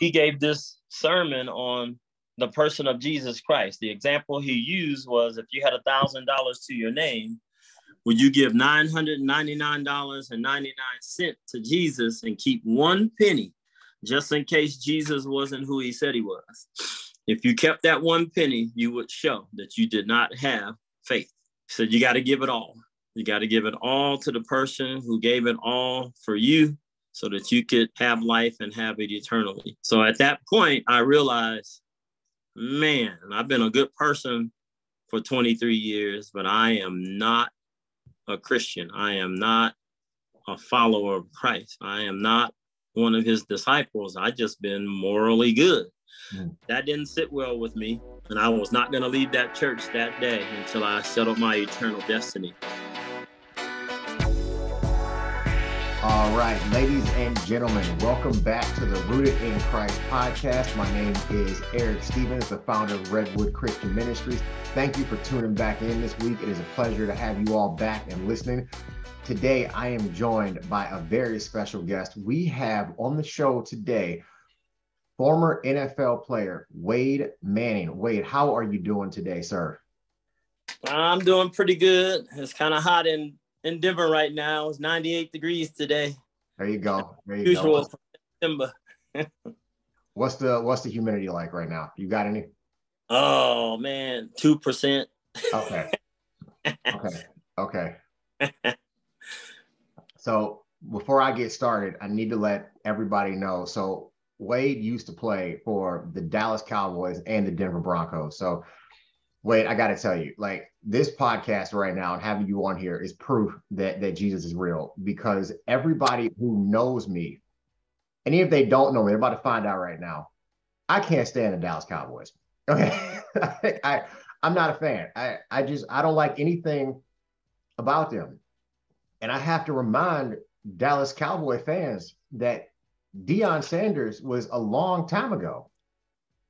he gave this sermon on the person of Jesus Christ. The example he used was if you had a thousand dollars to your name, would you give $999.99 to Jesus and keep one penny just in case Jesus wasn't who he said he was? If you kept that one penny, you would show that you did not have faith. So you got to give it all. You got to give it all to the person who gave it all for you so that you could have life and have it eternally. So at that point, I realized, man, I've been a good person for 23 years, but I am not a Christian. I am not a follower of Christ. I am not one of his disciples. I just been morally good. Mm. That didn't sit well with me. And I was not going to leave that church that day until I settled my eternal destiny. All right, ladies and gentlemen, welcome back to the Rooted in Christ podcast. My name is Eric Stevens, the founder of Redwood Christian Ministries. Thank you for tuning back in this week. It is a pleasure to have you all back and listening. Today, I am joined by a very special guest. We have on the show today former NFL player Wade Manning. Wade, how are you doing today, sir? I'm doing pretty good. It's kind of hot in in Denver right now. It's 98 degrees today. There you go. There you Usual go. September. what's the what's the humidity like right now? You got any? Oh man, two percent. Okay. okay. Okay. so before I get started, I need to let everybody know. So Wade used to play for the Dallas Cowboys and the Denver Broncos. So Wade, I got to tell you, like this podcast right now and having you on here is proof that that Jesus is real because everybody who knows me, and even if they don't know me, they're about to find out right now. I can't stand the Dallas Cowboys. Okay, I I'm not a fan. I I just I don't like anything about them, and I have to remind Dallas Cowboy fans that Deion Sanders was a long time ago,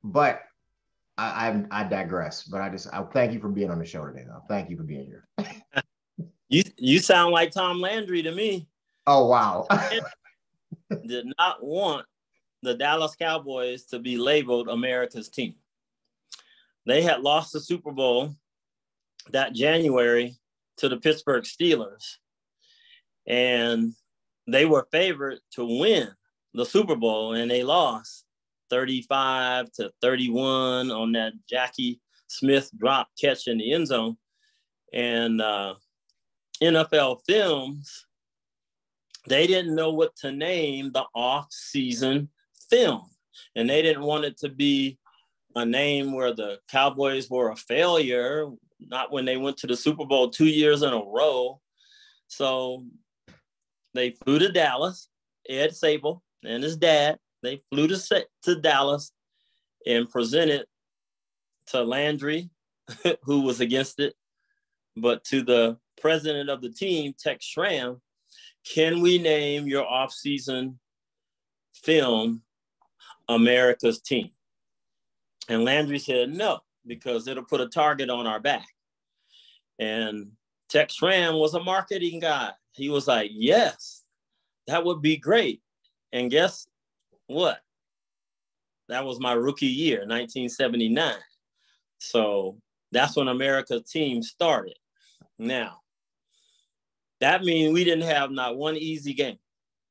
but I, I, I digress, but I just I thank you for being on the show today. Though. Thank you for being here. you you sound like Tom Landry to me. Oh wow! did not want the Dallas Cowboys to be labeled America's team. They had lost the Super Bowl that January to the Pittsburgh Steelers, and they were favored to win the Super Bowl, and they lost. 35 to 31 on that Jackie Smith drop catch in the end zone. And uh, NFL Films, they didn't know what to name the off-season film. And they didn't want it to be a name where the Cowboys were a failure, not when they went to the Super Bowl two years in a row. So they flew to Dallas, Ed Sabol and his dad, they flew to, to Dallas and presented to Landry, who was against it, but to the president of the team, Tex Schramm, can we name your off-season film America's Team? And Landry said no, because it'll put a target on our back. And Tex Schramm was a marketing guy. He was like, yes, that would be great. And guess what? That was my rookie year, 1979. So that's when America's team started. Now, that means we didn't have not one easy game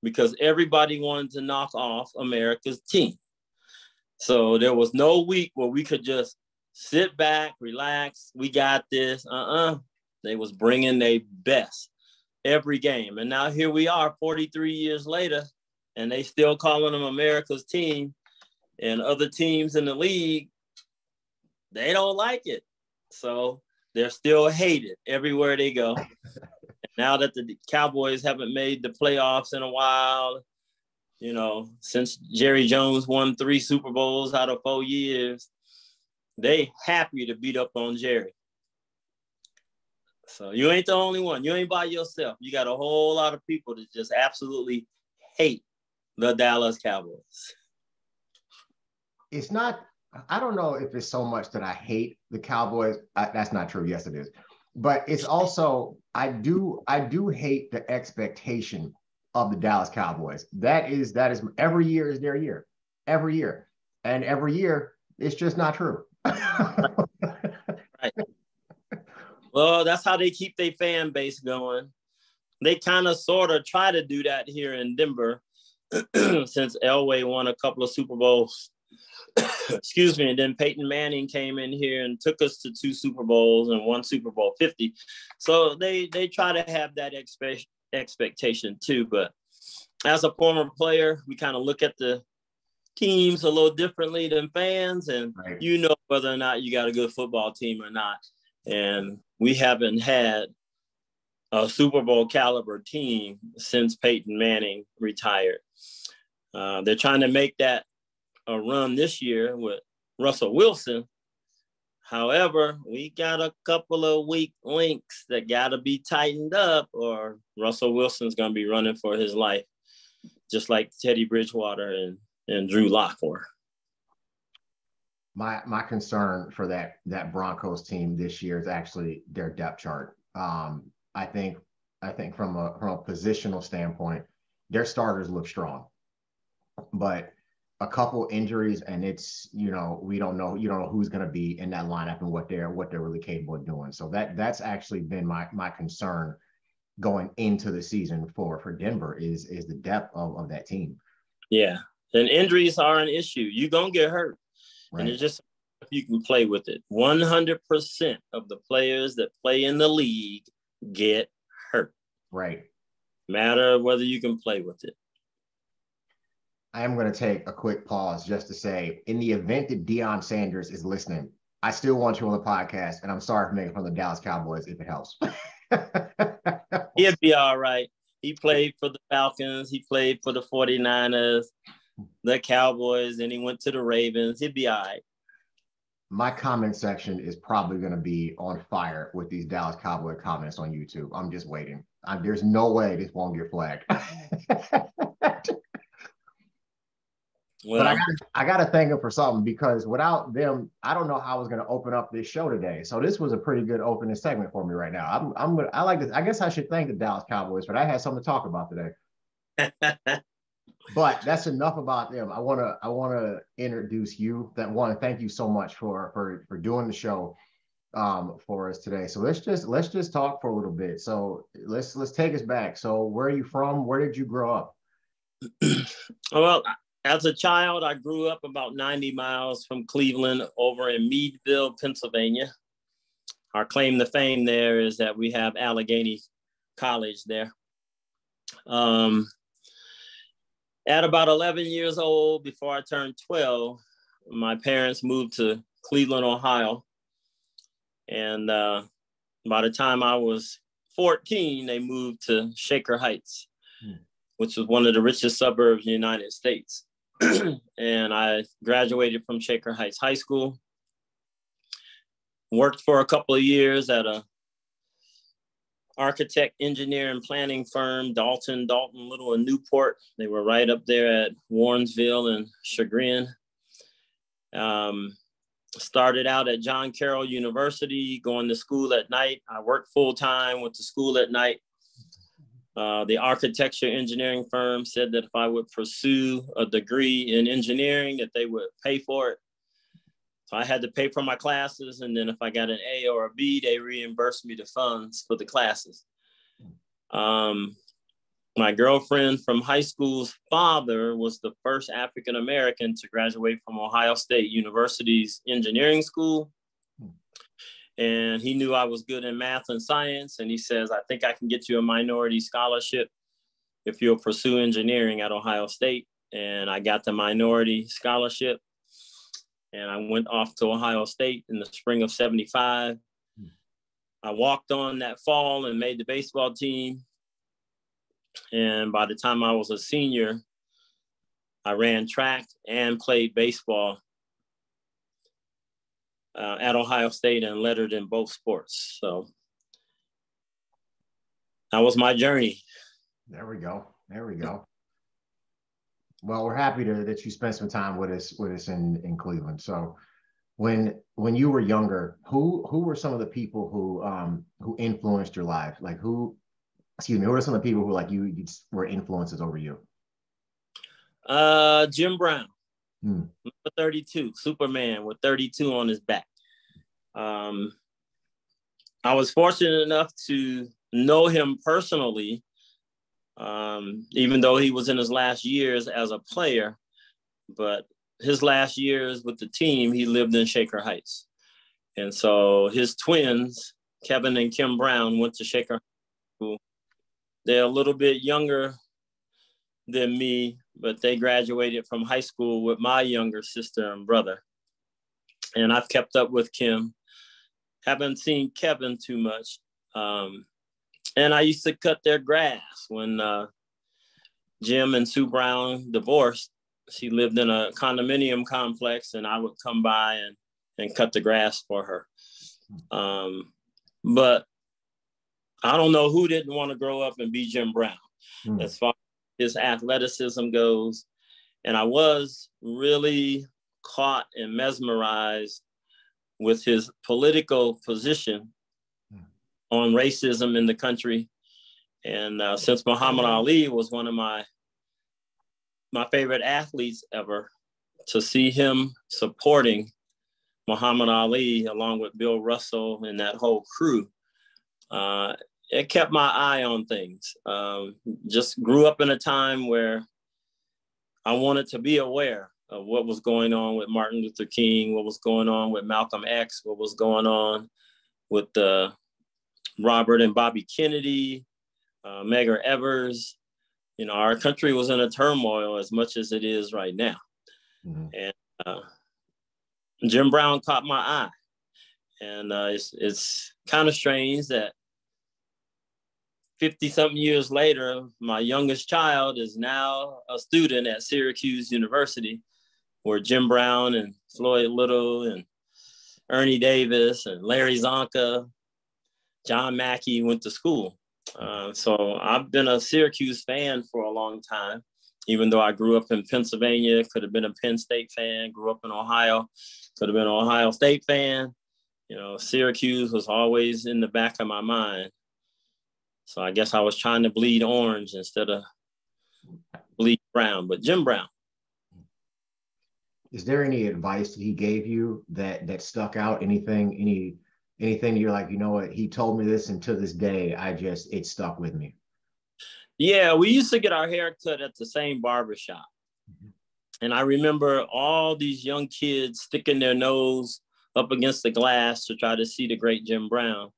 because everybody wanted to knock off America's team. So there was no week where we could just sit back, relax. We got this. Uh-uh. They was bringing their best every game. And now here we are 43 years later and they still calling them America's team, and other teams in the league, they don't like it. So they're still hated everywhere they go. now that the Cowboys haven't made the playoffs in a while, you know, since Jerry Jones won three Super Bowls out of four years, they happy to beat up on Jerry. So you ain't the only one. You ain't by yourself. You got a whole lot of people that just absolutely hate the Dallas Cowboys? It's not. I don't know if it's so much that I hate the Cowboys. I, that's not true. Yes, it is. But it's also I do I do hate the expectation of the Dallas Cowboys. That is that is every year is their year. every year. And every year, it's just not true. right. Well, that's how they keep their fan base going. They kind of sort of try to do that here in Denver since Elway won a couple of Super Bowls. Excuse me. And then Peyton Manning came in here and took us to two Super Bowls and one Super Bowl 50. So they they try to have that expect, expectation too. But as a former player, we kind of look at the teams a little differently than fans, and right. you know whether or not you got a good football team or not. And we haven't had a Super Bowl caliber team since Peyton Manning retired. Uh, they're trying to make that a run this year with Russell Wilson. However, we got a couple of weak links that got to be tightened up, or Russell Wilson's going to be running for his life, just like Teddy Bridgewater and, and Drew Lock were. My my concern for that that Broncos team this year is actually their depth chart. Um, I think I think from a from a positional standpoint, their starters look strong, but a couple injuries and it's you know we don't know you don't know who's going to be in that lineup and what they're what they're really capable of doing. So that that's actually been my my concern going into the season for for Denver is is the depth of, of that team. Yeah, and injuries are an issue. You're gonna get hurt, right. and it's just if you can play with it. One hundred percent of the players that play in the league get hurt. Right. Matter whether you can play with it. I am going to take a quick pause just to say, in the event that Deion Sanders is listening, I still want you on the podcast, and I'm sorry for making fun of the Dallas Cowboys if it helps. He'll be all right. He played for the Falcons. He played for the 49ers, the Cowboys, and he went to the Ravens. He'd be all right. My comment section is probably going to be on fire with these Dallas Cowboy comments on YouTube. I'm just waiting. I'm, there's no way this won't get flagged. Well, but I got I got to thank them for something because without them, I don't know how I was going to open up this show today. So this was a pretty good opening segment for me right now. I'm I'm gonna I like this. I guess I should thank the Dallas Cowboys, but I had something to talk about today. but that's enough about them. I want to I want to introduce you. That want to thank you so much for for for doing the show um for us today. So let's just let's just talk for a little bit. So let's let's take us back. So where are you from? Where did you grow up? well, as a child, I grew up about 90 miles from Cleveland over in Meadville, Pennsylvania. Our claim to fame there is that we have Allegheny College there. Um, at about 11 years old, before I turned 12, my parents moved to Cleveland, Ohio. And uh, by the time I was 14, they moved to Shaker Heights, hmm. which was one of the richest suburbs in the United States. and I graduated from Shaker Heights High School. Worked for a couple of years at a architect, engineer, and planning firm, Dalton, Dalton, Little, and Newport. They were right up there at Warrensville and Chagrin. Um, started out at John Carroll University, going to school at night. I worked full time, went to school at night. Uh, the architecture engineering firm said that if I would pursue a degree in engineering, that they would pay for it. So I had to pay for my classes, and then if I got an A or a B, they reimbursed me the funds for the classes. Um, my girlfriend from high school's father was the first African American to graduate from Ohio State University's engineering school and he knew I was good in math and science. And he says, I think I can get you a minority scholarship if you'll pursue engineering at Ohio State. And I got the minority scholarship. And I went off to Ohio State in the spring of 75. I walked on that fall and made the baseball team. And by the time I was a senior, I ran track and played baseball uh, at Ohio State and lettered in both sports. So that was my journey. There we go. There we go. Well, we're happy to that you spent some time with us with us in in Cleveland. So when when you were younger, who who were some of the people who um who influenced your life? Like who excuse me, who are some of the people who like you, you were influences over you? Uh Jim Brown. Hmm. Number 32, Superman with 32 on his back. Um, I was fortunate enough to know him personally, um, even though he was in his last years as a player. But his last years with the team, he lived in Shaker Heights. And so his twins, Kevin and Kim Brown, went to Shaker School. They're a little bit younger than me, but they graduated from high school with my younger sister and brother. And I've kept up with Kim. Haven't seen Kevin too much. Um, and I used to cut their grass when uh, Jim and Sue Brown divorced. She lived in a condominium complex, and I would come by and, and cut the grass for her. Um, but I don't know who didn't want to grow up and be Jim Brown. Mm. As far as his athleticism goes. And I was really caught and mesmerized with his political position. On racism in the country. And uh, since Muhammad Ali was one of my my favorite athletes ever, to see him supporting Muhammad Ali along with Bill Russell and that whole crew, uh, it kept my eye on things. Um, just grew up in a time where I wanted to be aware of what was going on with Martin Luther King, what was going on with Malcolm X, what was going on with uh, Robert and Bobby Kennedy, uh, Medgar Evers. You know, our country was in a turmoil as much as it is right now. Mm-hmm. And uh, Jim Brown caught my eye. And uh, it's, it's kind of strange that 50 something years later, my youngest child is now a student at Syracuse University, where Jim Brown and Floyd Little and Ernie Davis and Larry Csonka, John Mackey went to school. Uh, so I've been a Syracuse fan for a long time, even though I grew up in Pennsylvania, could have been a Penn State fan, grew up in Ohio, could have been an Ohio State fan. You know, Syracuse was always in the back of my mind. So I guess I was trying to bleed orange instead of bleed brown, but Jim Brown. Is there any advice that he gave you that that stuck out? Anything, any anything you're like, you know what, he told me this and to this day, I just it stuck with me. Yeah, we used to get our hair cut at the same barbershop. Mm-hmm. And I remember all these young kids sticking their nose up against the glass to try to see the great Jim Brown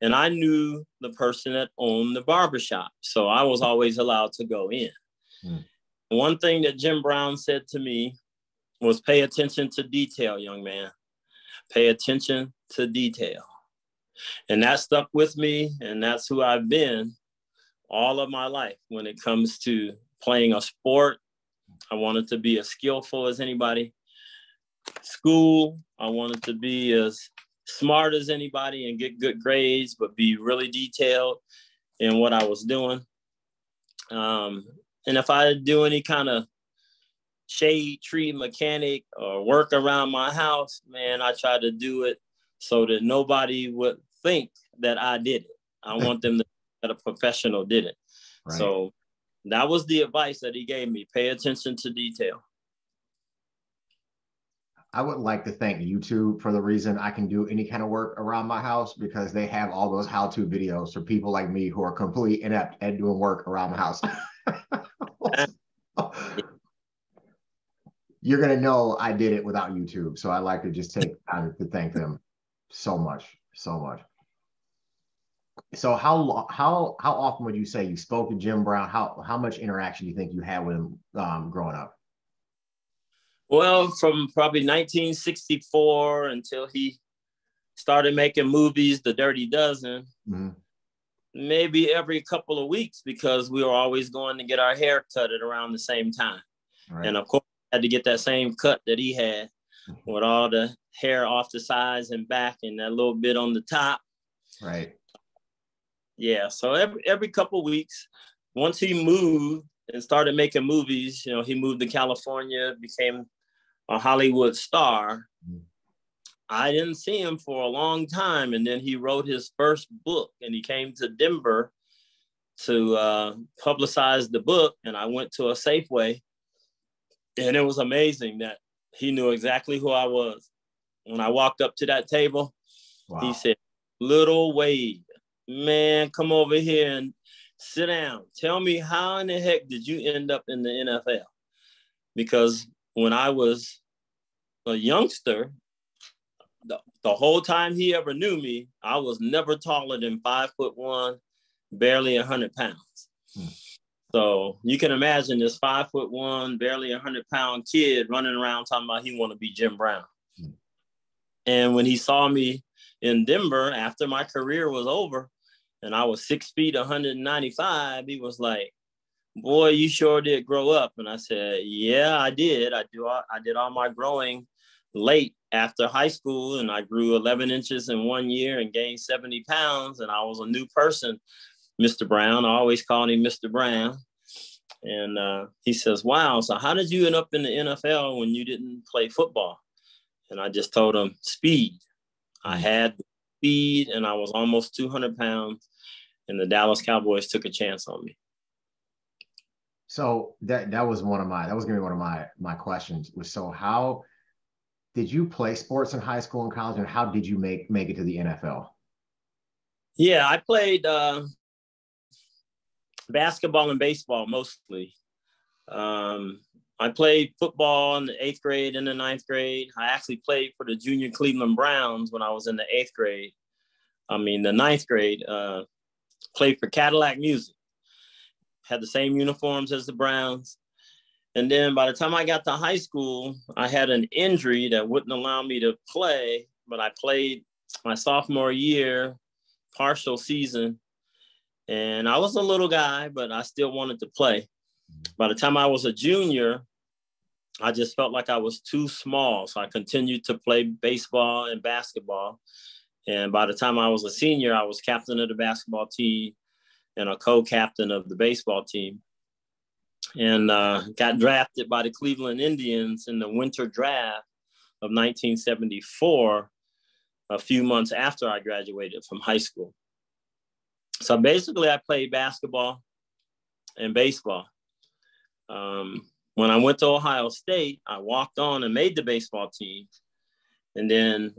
and I knew the person that owned the barbershop. So I was always allowed to go in. Mm. One thing that Jim Brown said to me was pay attention to detail, young man. Pay attention to detail. And that stuck with me, and that's who I've been all of my life when it comes to playing a sport. I wanted to be as skillful as anybody. School, I wanted to be as smart as anybody and get good grades, but be really detailed in what I was doing. Um, and if I do any kind of shade tree mechanic or work around my house, man, I try to do it so that nobody would think that I did it. I want them to that a professional did it. Right. So that was the advice that he gave me. Pay attention to detail. I would like to thank YouTube for the reason I can do any kind of work around my house because they have all those how-to videos for people like me who are complete inept at doing work around the house. You're gonna know I did it without YouTube, so I like to just take time to thank them so much, so much. So how how how often would you say you spoke to Jim Brown? How how much interaction do you think you had with him um, growing up? Well, from probably 1964 until he started making movies, The Dirty Dozen, mm-hmm. maybe every couple of weeks because we were always going to get our hair cut at around the same time. Right. And of course, had to get that same cut that he had mm-hmm. with all the hair off the sides and back and that little bit on the top. Right. Yeah. So every, every couple weeks, once he moved and started making movies, you know, he moved to California, became a Hollywood star. Mm. I didn't see him for a long time. And then he wrote his first book and he came to Denver to uh, publicize the book. And I went to a Safeway. And it was amazing that he knew exactly who I was. When I walked up to that table, wow. he said, Little Wade, man, come over here and sit down. Tell me how in the heck did you end up in the NFL? Because when I was a youngster, the, the whole time he ever knew me, I was never taller than five foot one, barely a hundred pounds. Hmm. So you can imagine this five foot one, barely a hundred pound kid running around talking about he want to be Jim Brown. Hmm. And when he saw me in Denver after my career was over, and I was six feet, 195, he was like, "Boy, you sure did grow up." And I said, "Yeah, I did. I do. I did all my growing late after high school, and I grew 11 inches in one year and gained 70 pounds, and I was a new person." Mr. Brown. I always called him Mr. Brown. And uh, he says, Wow, so how did you end up in the NFL when you didn't play football? And I just told him, Speed. I mm. had speed and I was almost 200 pounds, and the Dallas Cowboys took a chance on me. So that that was one of my that was gonna be one of my my questions was so how did you play sports in high school and college and how did you make make it to the NFL? Yeah, I played uh, basketball and baseball mostly. Um, I played football in the eighth grade and the ninth grade. I actually played for the junior Cleveland Browns when I was in the eighth grade. I mean, the ninth grade, uh, played for Cadillac Music, had the same uniforms as the Browns. And then by the time I got to high school, I had an injury that wouldn't allow me to play, but I played my sophomore year, partial season, and I was a little guy, but I still wanted to play. By the time I was a junior, I just felt like I was too small. So I continued to play baseball and basketball. And by the time I was a senior, I was captain of the basketball team and a co captain of the baseball team. And uh, got drafted by the Cleveland Indians in the winter draft of 1974, a few months after I graduated from high school so basically, I played basketball and baseball. Um, when I went to Ohio State, I walked on and made the baseball team. And then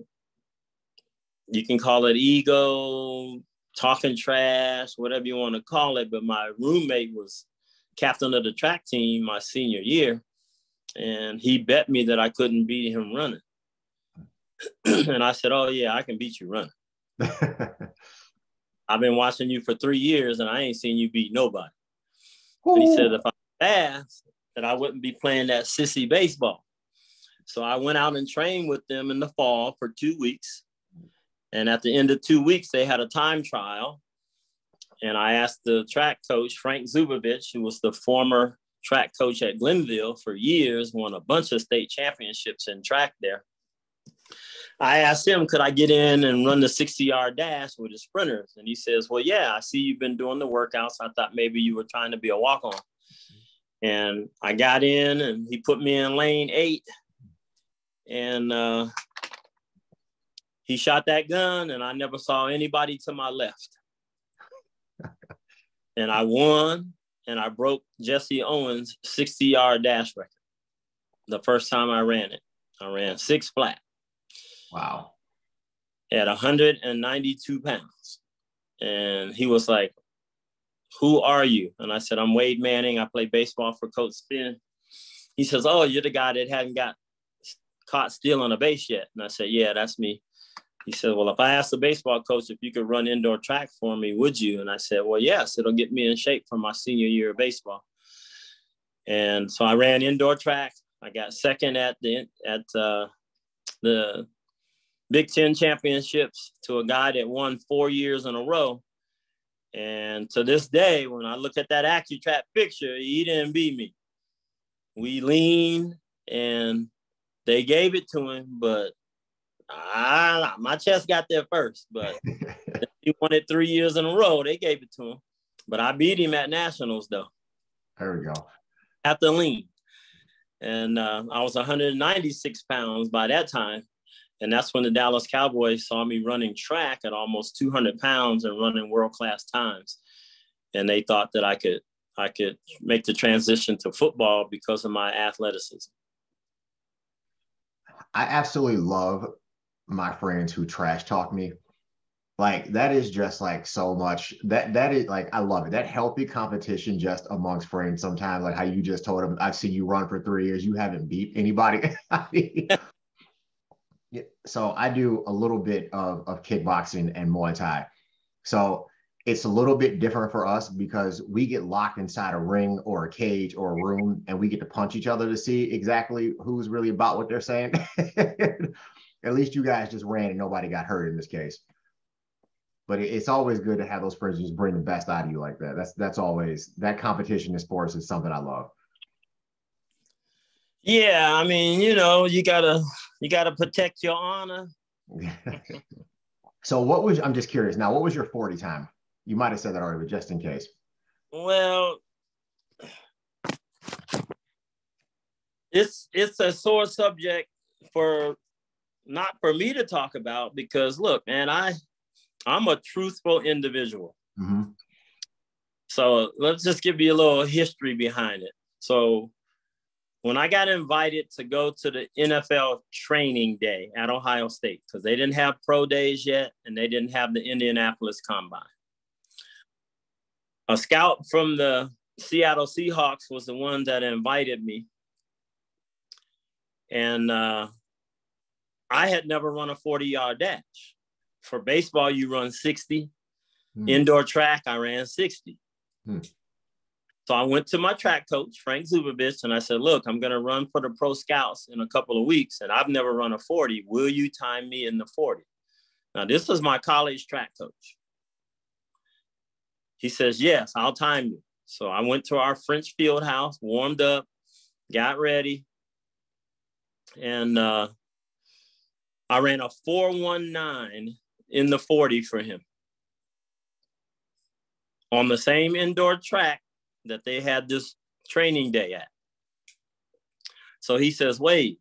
you can call it ego, talking trash, whatever you want to call it. But my roommate was captain of the track team my senior year. And he bet me that I couldn't beat him running. and I said, Oh, yeah, I can beat you running. I've been watching you for three years and I ain't seen you beat nobody. And he said if I fast, that I wouldn't be playing that sissy baseball. So I went out and trained with them in the fall for two weeks. And at the end of two weeks, they had a time trial. And I asked the track coach, Frank Zubovich, who was the former track coach at Glenville for years, won a bunch of state championships in track there. I asked him, could I get in and run the 60 yard dash with the sprinters? And he says, Well, yeah, I see you've been doing the workouts. I thought maybe you were trying to be a walk on. And I got in and he put me in lane eight. And uh, he shot that gun, and I never saw anybody to my left. and I won, and I broke Jesse Owens' 60 yard dash record the first time I ran it. I ran six flat. Wow. At 192 pounds. And he was like, Who are you? And I said, I'm Wade Manning. I play baseball for Coach Spinn. He says, Oh, you're the guy that hadn't got caught stealing a base yet. And I said, Yeah, that's me. He said, Well, if I asked the baseball coach if you could run indoor track for me, would you? And I said, Well, yes, it'll get me in shape for my senior year of baseball. And so I ran indoor track. I got second at the at uh, the Big Ten championships to a guy that won four years in a row. And to this day, when I look at that AccuTrack picture, he didn't beat me. We leaned and they gave it to him, but I, my chest got there first. But he won it three years in a row. They gave it to him. But I beat him at nationals, though. There we go. At the lean. And uh, I was 196 pounds by that time. And that's when the Dallas Cowboys saw me running track at almost 200 pounds and running world class times. And they thought that I could I could make the transition to football because of my athleticism. I absolutely love my friends who trash talk me. Like that is just like so much that that is like I love it. That healthy competition just amongst friends sometimes, like how you just told them, I've seen you run for three years, you haven't beat anybody. so I do a little bit of, of kickboxing and Muay Thai. So it's a little bit different for us because we get locked inside a ring or a cage or a room and we get to punch each other to see exactly who's really about what they're saying. At least you guys just ran and nobody got hurt in this case. But it's always good to have those friends just bring the best out of you like that. That's that's always that competition in sports is something I love. Yeah, I mean, you know, you gotta you gotta protect your honor. so what was I'm just curious now, what was your 40 time? You might have said that already, but just in case. Well, it's it's a sore subject for not for me to talk about because look, man, I I'm a truthful individual. Mm-hmm. So let's just give you a little history behind it. So when I got invited to go to the NFL training day at Ohio State, because they didn't have pro days yet and they didn't have the Indianapolis combine. A scout from the Seattle Seahawks was the one that invited me. And uh, I had never run a 40 yard dash. For baseball, you run 60. Mm. Indoor track, I ran 60. Mm. So I went to my track coach, Frank Zubovich, and I said, Look, I'm going to run for the pro scouts in a couple of weeks, and I've never run a 40. Will you time me in the 40? Now, this was my college track coach. He says, Yes, I'll time you. So I went to our French field house, warmed up, got ready, and uh, I ran a 419 in the 40 for him on the same indoor track that they had this training day at. So he says, Wait,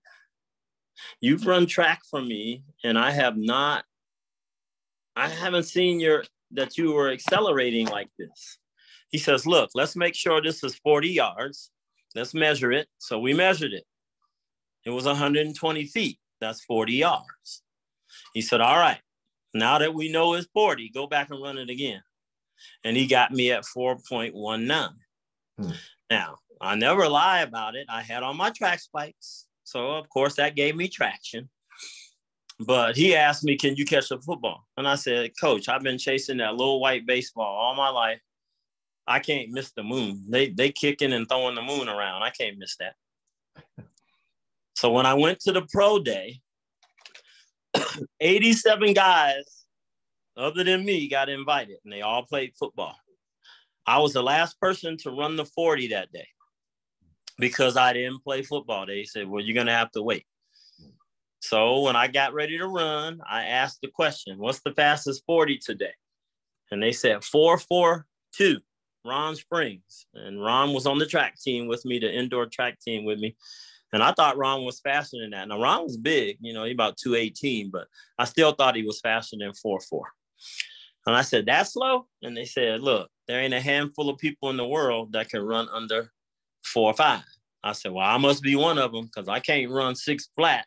you've run track for me, and I have not, I haven't seen your that you were accelerating like this. He says, Look, let's make sure this is 40 yards. Let's measure it. So we measured it. It was 120 feet. That's 40 yards. He said, All right, now that we know it's 40, go back and run it again. And he got me at 4.19. Hmm. Now, I never lie about it. I had on my track spikes. So, of course, that gave me traction. But he asked me, Can you catch a football? And I said, Coach, I've been chasing that little white baseball all my life. I can't miss the moon. They they kicking and throwing the moon around. I can't miss that. so when I went to the pro day, 87 guys other than me got invited and they all played football. I was the last person to run the 40 that day because I didn't play football. They said, well, you're going to have to wait. So when I got ready to run, I asked the question, what's the fastest 40 today? And they said 442, Ron Springs. And Ron was on the track team with me, the indoor track team with me. And I thought Ron was faster than that. Now Ron was big, you know, he about 218, but I still thought he was faster than 4-4. And I said, that's slow? And they said, look, there ain't a handful of people in the world that can run under four or five. I said, well, I must be one of them because I can't run six flat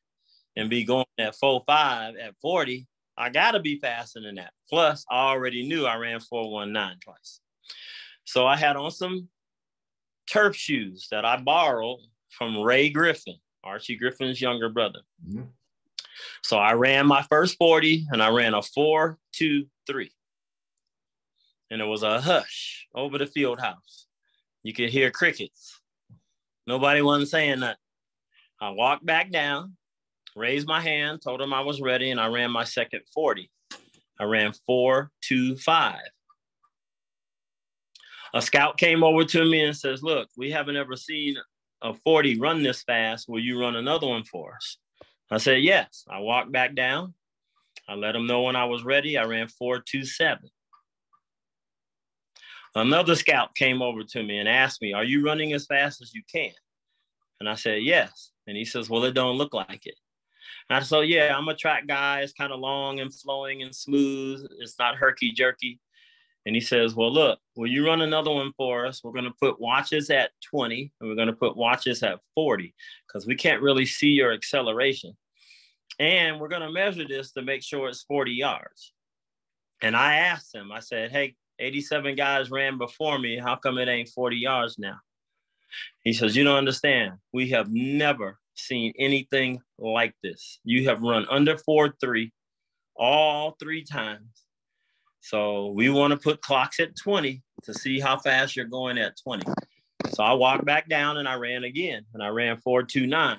and be going at four five at 40. I got to be faster than that. Plus, I already knew I ran 419 twice. So I had on some turf shoes that I borrowed from Ray Griffin, Archie Griffin's younger brother. Mm-hmm. So I ran my first 40 and I ran a four, two, three and it was a hush over the field house. You could hear crickets. Nobody wasn't saying nothing. I walked back down, raised my hand, told them I was ready, and I ran my second 40. I ran four, two, five. A scout came over to me and says, Look, we haven't ever seen a 40 run this fast. Will you run another one for us? I said, Yes. I walked back down. I let him know when I was ready. I ran four, two, seven. Another scout came over to me and asked me, Are you running as fast as you can? And I said, Yes. And he says, Well, it don't look like it. And I said, Yeah, I'm a track guy. It's kind of long and flowing and smooth. It's not herky jerky. And he says, Well, look, will you run another one for us? We're going to put watches at 20 and we're going to put watches at 40 because we can't really see your acceleration. and we're going to measure this to make sure it's 40 yards. And I asked him, I said, hey, 87 guys ran before me. How come it ain't 40 yards now? He says, You don't understand. We have never seen anything like this. You have run under 4 3 all three times. So we want to put clocks at 20 to see how fast you're going at 20. So I walked back down and I ran again and I ran 429.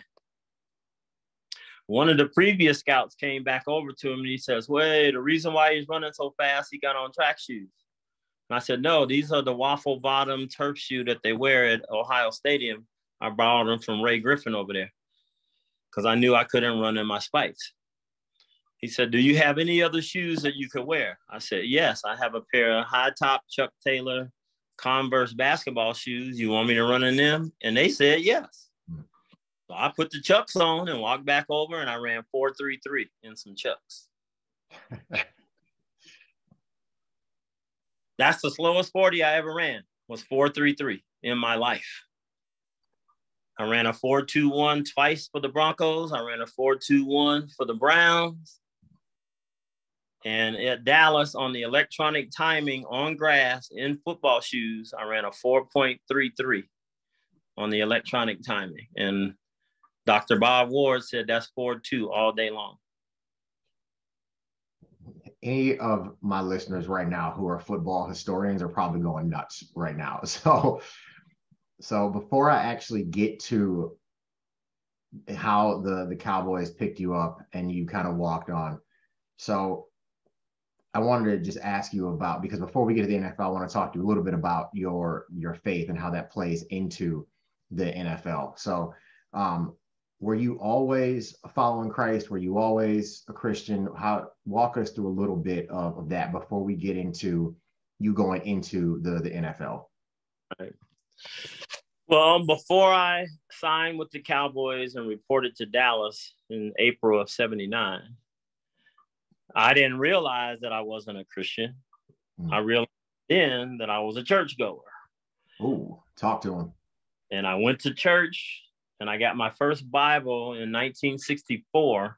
One of the previous scouts came back over to him and he says, Wait, the reason why he's running so fast, he got on track shoes. And I said, No, these are the waffle bottom turf shoe that they wear at Ohio Stadium. I borrowed them from Ray Griffin over there because I knew I couldn't run in my spikes. He said, Do you have any other shoes that you could wear? I said, Yes, I have a pair of high top Chuck Taylor Converse basketball shoes. You want me to run in them? And they said, Yes. So I put the Chucks on and walked back over and I ran 433 in some Chucks. That's the slowest 40 I ever ran was 433 in my life. I ran a 421 twice for the Broncos. I ran a 421 for the Browns. And at Dallas on the electronic timing on grass in football shoes, I ran a 4.33 on the electronic timing. And Dr. Bob Ward said that's 4.2 all day long. Any of my listeners right now who are football historians are probably going nuts right now. So, so before I actually get to how the the Cowboys picked you up and you kind of walked on, so I wanted to just ask you about because before we get to the NFL, I want to talk to you a little bit about your your faith and how that plays into the NFL. So, um, were you always following Christ? Were you always a Christian? How walk us through a little bit of, of that before we get into you going into the the NFL. Right. Well, before I signed with the Cowboys and reported to Dallas in April of '79 I didn't realize that I wasn't a Christian. Mm. I realized then that I was a churchgoer. Oh, talk to him. And I went to church and I got my first Bible in 1964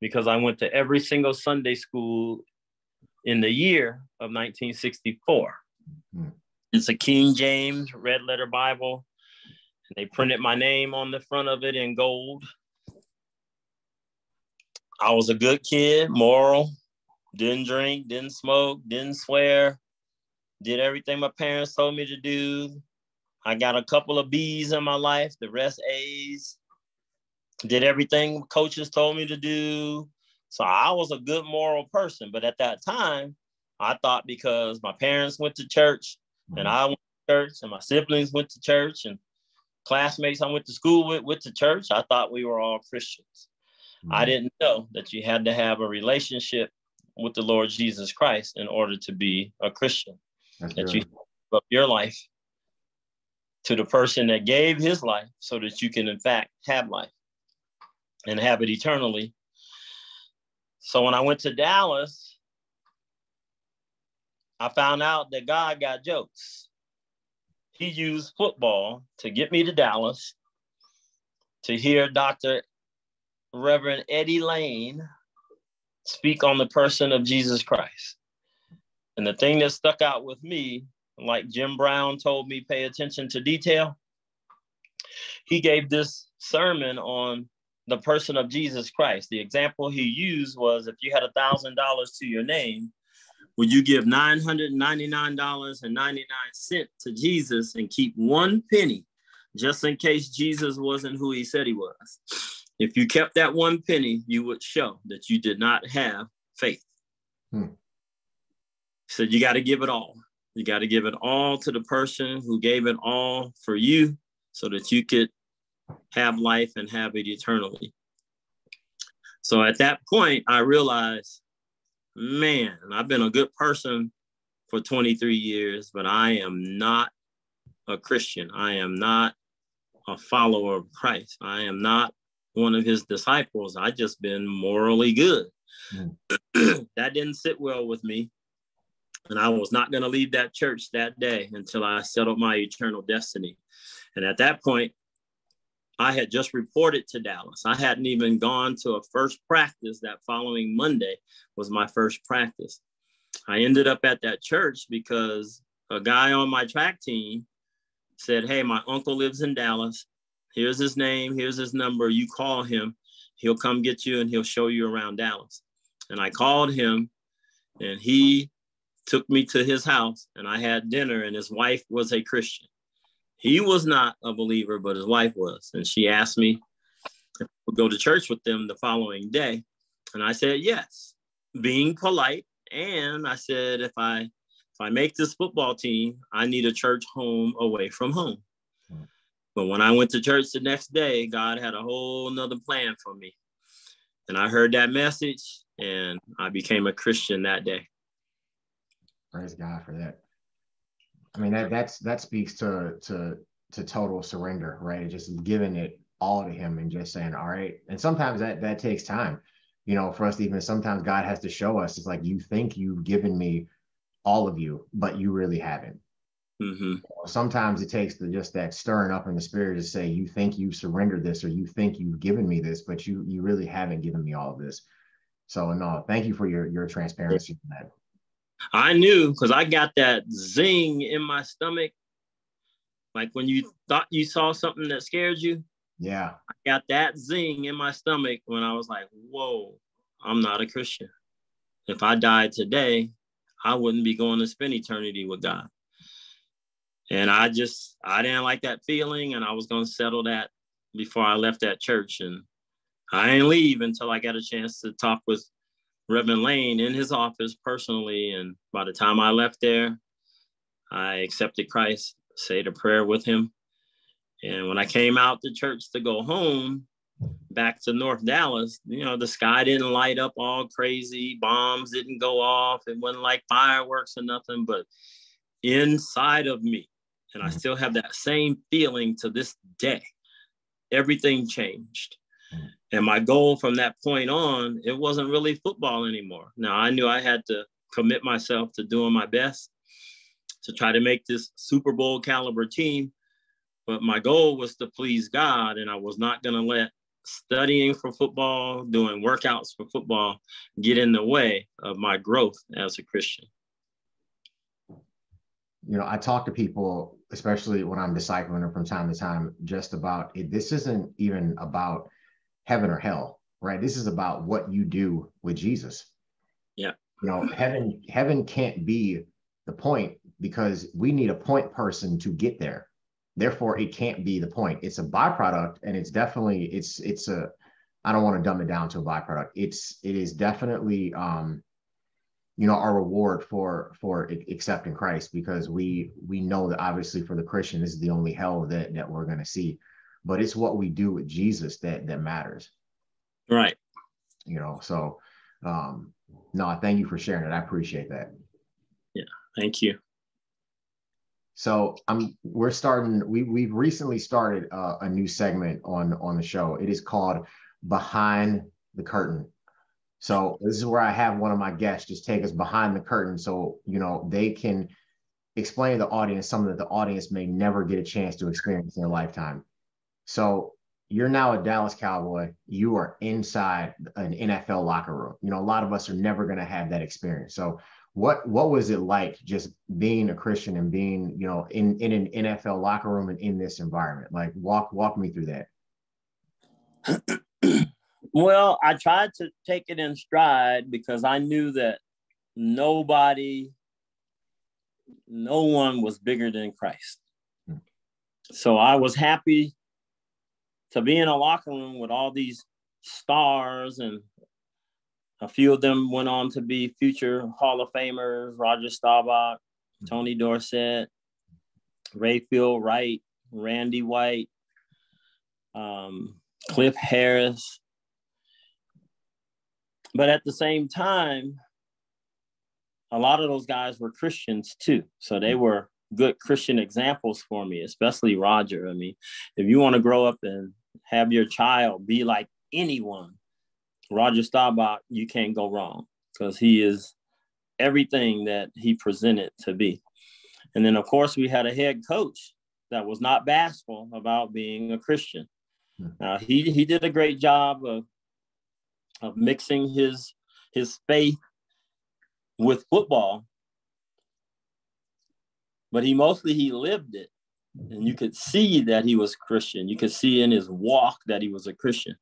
because I went to every single Sunday school in the year of 1964. Mm. It's a King James red letter Bible. And they printed my name on the front of it in gold. I was a good kid, moral, didn't drink, didn't smoke, didn't swear, did everything my parents told me to do. I got a couple of B's in my life, the rest A's. Did everything coaches told me to do. So I was a good moral person. But at that time, I thought because my parents went to church and I went to church and my siblings went to church and classmates I went to school with went to church, I thought we were all Christians. Mm-hmm. I didn't know that you had to have a relationship with the Lord Jesus Christ in order to be a Christian. That's that you up your life to the person that gave his life so that you can in fact have life and have it eternally. So when I went to Dallas, I found out that God got jokes. He used football to get me to Dallas to hear Dr. Reverend Eddie Lane speak on the person of Jesus Christ. And the thing that stuck out with me, like Jim Brown told me, pay attention to detail. He gave this sermon on the person of Jesus Christ. The example he used was if you had a thousand dollars to your name, would you give $999.99 to Jesus and keep one penny just in case Jesus wasn't who he said he was? If you kept that one penny, you would show that you did not have faith. Hmm. So you got to give it all. You got to give it all to the person who gave it all for you so that you could have life and have it eternally. So at that point, I realized, man, I've been a good person for 23 years, but I am not a Christian. I am not a follower of Christ. I am not one of his disciples. I just been morally good. Mm. that didn't sit well with me. And I was not going to leave that church that day until I settled my eternal destiny. And at that point, I had just reported to Dallas. I hadn't even gone to a first practice. That following Monday was my first practice. I ended up at that church because a guy on my track team said, Hey, my uncle lives in Dallas. Here's his name, here's his number. You call him, he'll come get you and he'll show you around Dallas. And I called him and he took me to his house and I had dinner and his wife was a Christian. He was not a believer, but his wife was. And she asked me if I go to church with them the following day. And I said yes, being polite. And I said, if I if I make this football team, I need a church home away from home. But when I went to church the next day, God had a whole nother plan for me. And I heard that message and I became a Christian that day. Praise God for that. I mean that that's that speaks to to to total surrender, right? Just giving it all to him and just saying, all right. And sometimes that that takes time, you know, for us to even sometimes God has to show us. It's like you think you've given me all of you, but you really haven't. Mm-hmm. Sometimes it takes the, just that stirring up in the spirit to say, you think you've surrendered this or you think you've given me this, but you you really haven't given me all of this. So no, thank you for your your transparency on that. I knew because I got that zing in my stomach. Like when you thought you saw something that scared you. Yeah. I got that zing in my stomach when I was like, whoa, I'm not a Christian. If I died today, I wouldn't be going to spend eternity with God. And I just, I didn't like that feeling. And I was going to settle that before I left that church. And I didn't leave until I got a chance to talk with Reverend Lane in his office personally. And by the time I left there, I accepted Christ, said a prayer with him. And when I came out to church to go home, back to North Dallas, you know, the sky didn't light up all crazy, bombs didn't go off, it wasn't like fireworks or nothing, but inside of me, and I mm-hmm. still have that same feeling to this day, everything changed. And my goal from that point on, it wasn't really football anymore. Now I knew I had to commit myself to doing my best to try to make this Super Bowl caliber team. But my goal was to please God, and I was not going to let studying for football, doing workouts for football get in the way of my growth as a Christian. You know, I talk to people, especially when I'm discipling them from time to time, just about it. This isn't even about heaven or hell, right? This is about what you do with Jesus. Yeah. You know, heaven heaven can't be the point because we need a point person to get there. Therefore, it can't be the point. It's a byproduct, and it's definitely it's it's a. I don't want to dumb it down to a byproduct. It's it is definitely um, you know, our reward for for accepting Christ because we we know that obviously for the Christian this is the only hell that that we're going to see but it's what we do with Jesus that that matters. Right. You know, so um no, thank you for sharing it. I appreciate that. Yeah, thank you. So I'm we're starting we we've recently started uh, a new segment on on the show. It is called Behind the Curtain. So this is where I have one of my guests just take us behind the curtain so you know they can explain to the audience something that the audience may never get a chance to experience in their lifetime. So you're now a Dallas Cowboy. You are inside an NFL locker room. You know, a lot of us are never going to have that experience. So what what was it like just being a Christian and being, you know, in in an NFL locker room and in this environment? Like walk walk me through that. well, I tried to take it in stride because I knew that nobody no one was bigger than Christ. Hmm. So I was happy to be in a locker room with all these stars and a few of them went on to be future Hall of Famers, Roger Staubach, Tony Dorsett, Rayfield Wright, Randy White, um, Cliff Harris. But at the same time, a lot of those guys were Christians too. So they were good Christian examples for me, especially Roger. I mean, if you want to grow up and have your child be like anyone, Roger Staubach, you can't go wrong because he is everything that he presented to be. And then, of course, we had a head coach that was not bashful about being a Christian. Uh, he he did a great job of of mixing his his faith with football, but he mostly he lived it, and you could see that he was Christian. You could see in his walk that he was a Christian.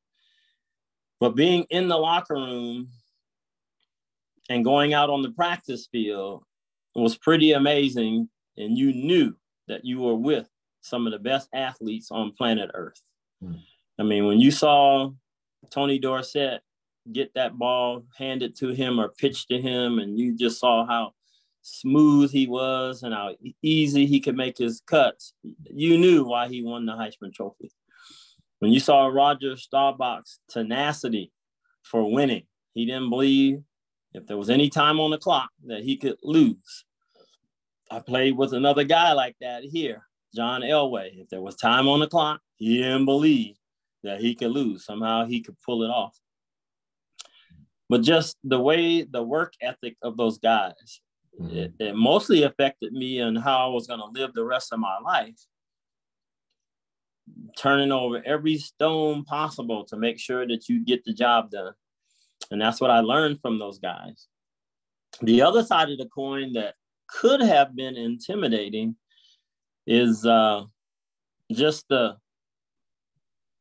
But being in the locker room and going out on the practice field was pretty amazing, and you knew that you were with some of the best athletes on planet Earth. Mm. I mean, when you saw Tony Dorsett get that ball handed to him or pitched to him, and you just saw how smooth he was and how easy he could make his cuts, you knew why he won the Heisman Trophy. When you saw Roger Staubach's tenacity for winning, he didn't believe if there was any time on the clock that he could lose. I played with another guy like that here, John Elway. If there was time on the clock, he didn't believe that he could lose. Somehow he could pull it off. But just the way the work ethic of those guys, mm-hmm. it, it mostly affected me and how I was going to live the rest of my life. Turning over every stone possible to make sure that you get the job done. And that's what I learned from those guys. The other side of the coin that could have been intimidating is uh, just the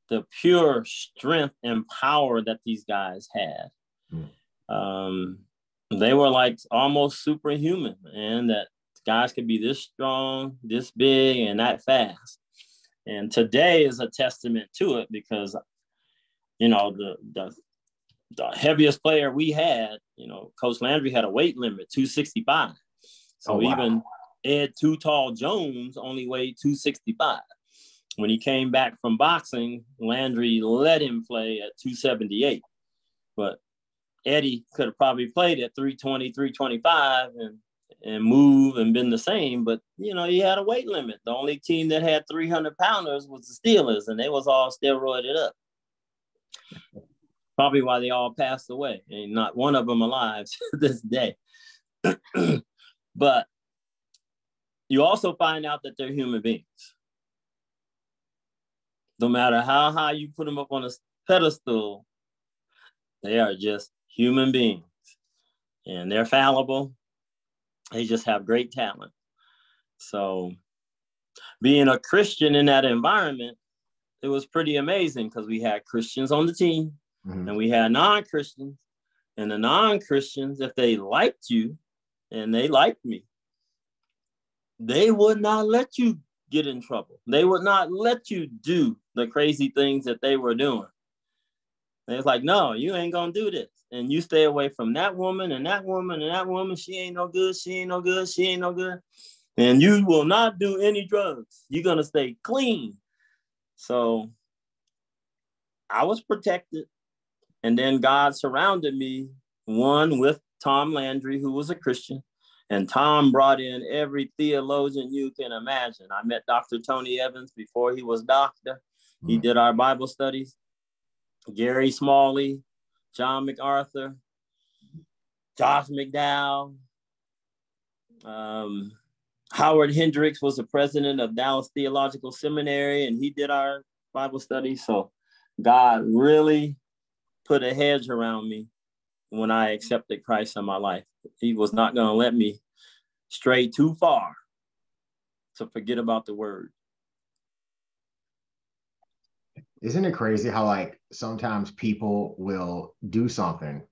the pure strength and power that these guys had. Mm. Um, they were like almost superhuman, and that guys could be this strong, this big, and that fast. And today is a testament to it because, you know, the the the heaviest player we had, you know, Coach Landry had a weight limit, 265. So oh, wow. even Ed Too Tall Jones only weighed 265. When he came back from boxing, Landry let him play at 278. But Eddie could have probably played at 320, 325 and and move and been the same, but you know, he had a weight limit. The only team that had 300 pounders was the Steelers, and they was all steroided up. Probably why they all passed away, and not one of them alive to this day. but you also find out that they're human beings. No matter how high you put them up on a pedestal, they are just human beings and they're fallible. They just have great talent. So, being a Christian in that environment, it was pretty amazing because we had Christians on the team mm-hmm. and we had non Christians. And the non Christians, if they liked you and they liked me, they would not let you get in trouble. They would not let you do the crazy things that they were doing. And it's like, no, you ain't gonna do this. And you stay away from that woman and that woman and that woman. She ain't no good. She ain't no good. She ain't no good. And you will not do any drugs. You're gonna stay clean. So I was protected. And then God surrounded me, one with Tom Landry, who was a Christian, and Tom brought in every theologian you can imagine. I met Dr. Tony Evans before he was doctor. He mm. did our Bible studies. Gary Smalley, John MacArthur, Josh McDowell. Um, Howard Hendricks was the president of Dallas Theological Seminary, and he did our Bible study. So God really put a hedge around me when I accepted Christ in my life. He was not going to let me stray too far to forget about the word. Isn't it crazy how like sometimes people will do something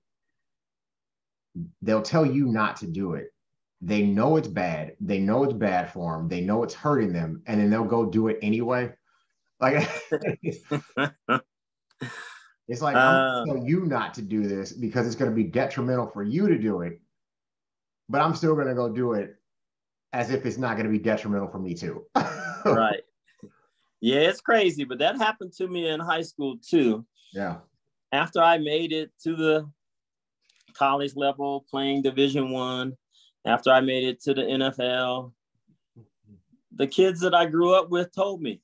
they'll tell you not to do it. They know it's bad. They know it's bad for them. They know it's hurting them and then they'll go do it anyway. Like It's like uh, I'm tell you not to do this because it's going to be detrimental for you to do it, but I'm still going to go do it as if it's not going to be detrimental for me too. right. Yeah, it's crazy, but that happened to me in high school too. Yeah. After I made it to the college level, playing Division One, after I made it to the NFL, the kids that I grew up with told me,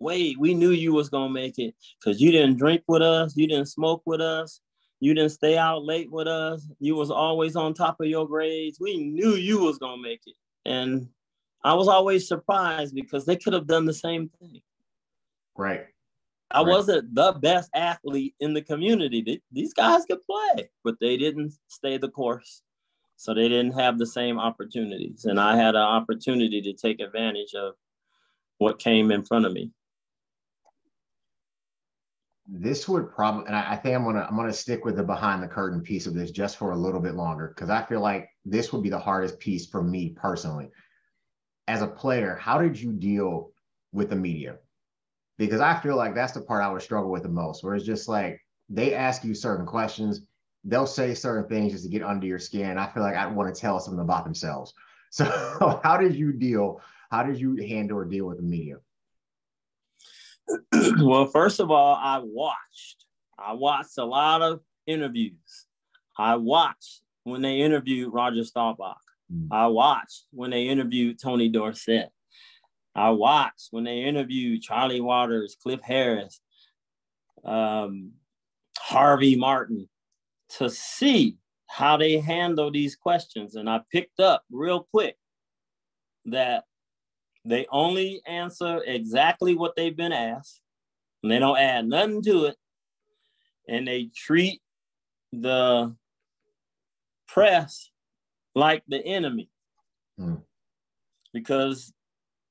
wait, we knew you was gonna make it because you didn't drink with us, you didn't smoke with us, you didn't stay out late with us, you was always on top of your grades. We knew you was gonna make it. And I was always surprised because they could have done the same thing. Right. I right. wasn't the best athlete in the community. These guys could play, but they didn't stay the course. So they didn't have the same opportunities. And I had an opportunity to take advantage of what came in front of me. This would probably, and I, think I'm gonna I'm gonna stick with the behind the curtain piece of this just for a little bit longer because I feel like this would be the hardest piece for me personally. As a player, how did you deal with the media? Because I feel like that's the part I would struggle with the most, where it's just like they ask you certain questions, they'll say certain things just to get under your skin. I feel like I want to tell something about themselves. So how did you deal? How did you handle or deal with the media? well, first of all, I watched. I watched a lot of interviews. I watched when they interviewed Roger Staubach. Mm. I watched when they interviewed Tony Dorsett. I watched when they interviewed Charlie Waters, Cliff Harris, um, Harvey Martin to see how they handle these questions. And I picked up real quick that they only answer exactly what they've been asked, and they don't add nothing to it. And they treat the press like the enemy. Hmm. Because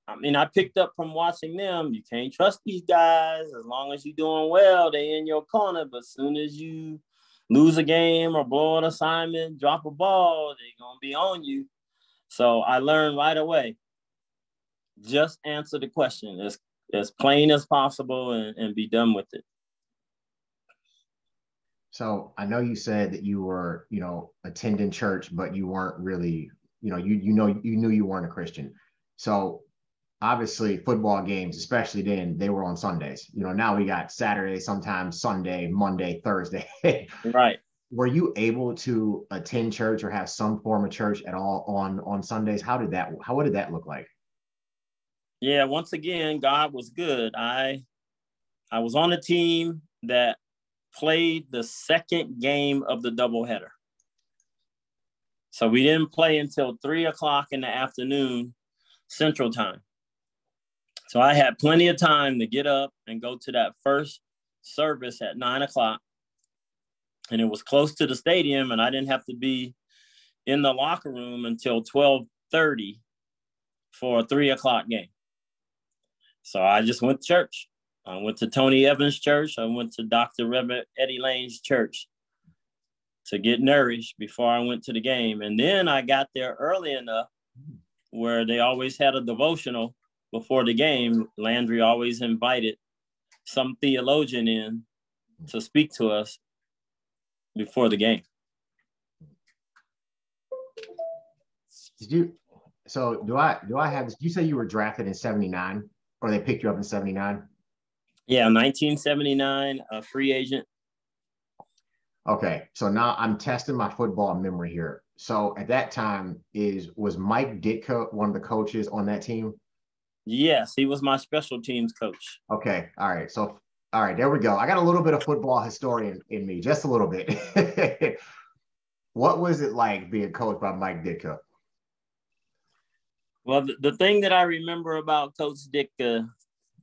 I mean, I picked up from watching them, you can't trust these guys. As long as you're doing well, they in your corner. But as soon as you lose a game or blow an assignment, drop a ball, they're gonna be on you. So I learned right away. Just answer the question as as plain as possible and, and be done with it. So I know you said that you were, you know, attending church, but you weren't really, you know, you you know you knew you weren't a Christian. So obviously football games, especially then, they were on Sundays. You know, now we got Saturday, sometimes Sunday, Monday, Thursday. right. Were you able to attend church or have some form of church at all on on Sundays? How did that how what did that look like? Yeah, once again, God was good. I I was on a team that played the second game of the doubleheader. So we didn't play until three o'clock in the afternoon Central Time. So I had plenty of time to get up and go to that first service at nine o'clock. And it was close to the stadium, and I didn't have to be in the locker room until 12:30 for a three o'clock game. So I just went to church. I went to Tony Evans Church. I went to Dr. Reverend Eddie Lane's church to get nourished before I went to the game. And then I got there early enough where they always had a devotional before the game, Landry always invited some theologian in to speak to us before the game. Did you? So do I? Do I have this? You say you were drafted in '79, or they picked you up in '79? Yeah, 1979, a free agent. Okay, so now I'm testing my football memory here. So at that time, is was Mike Ditka one of the coaches on that team? Yes, he was my special teams coach. Okay. All right. So, all right, there we go. I got a little bit of football historian in me, just a little bit. what was it like being coached by Mike Ditka? Well, the, the thing that I remember about Coach Ditka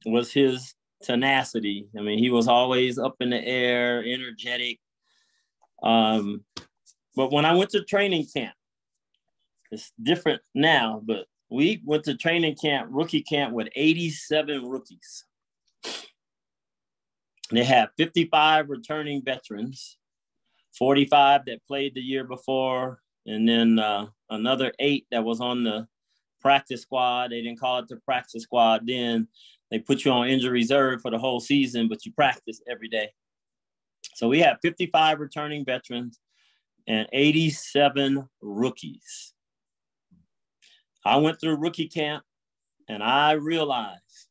was his tenacity. I mean, he was always up in the air, energetic. Um, but when I went to training camp, it's different now, but we went to training camp, rookie camp with 87 rookies. They had 55 returning veterans, 45 that played the year before, and then uh, another eight that was on the practice squad. They didn't call it the practice squad then. They put you on injury reserve for the whole season, but you practice every day. So we had 55 returning veterans and 87 rookies. I went through rookie camp and I realized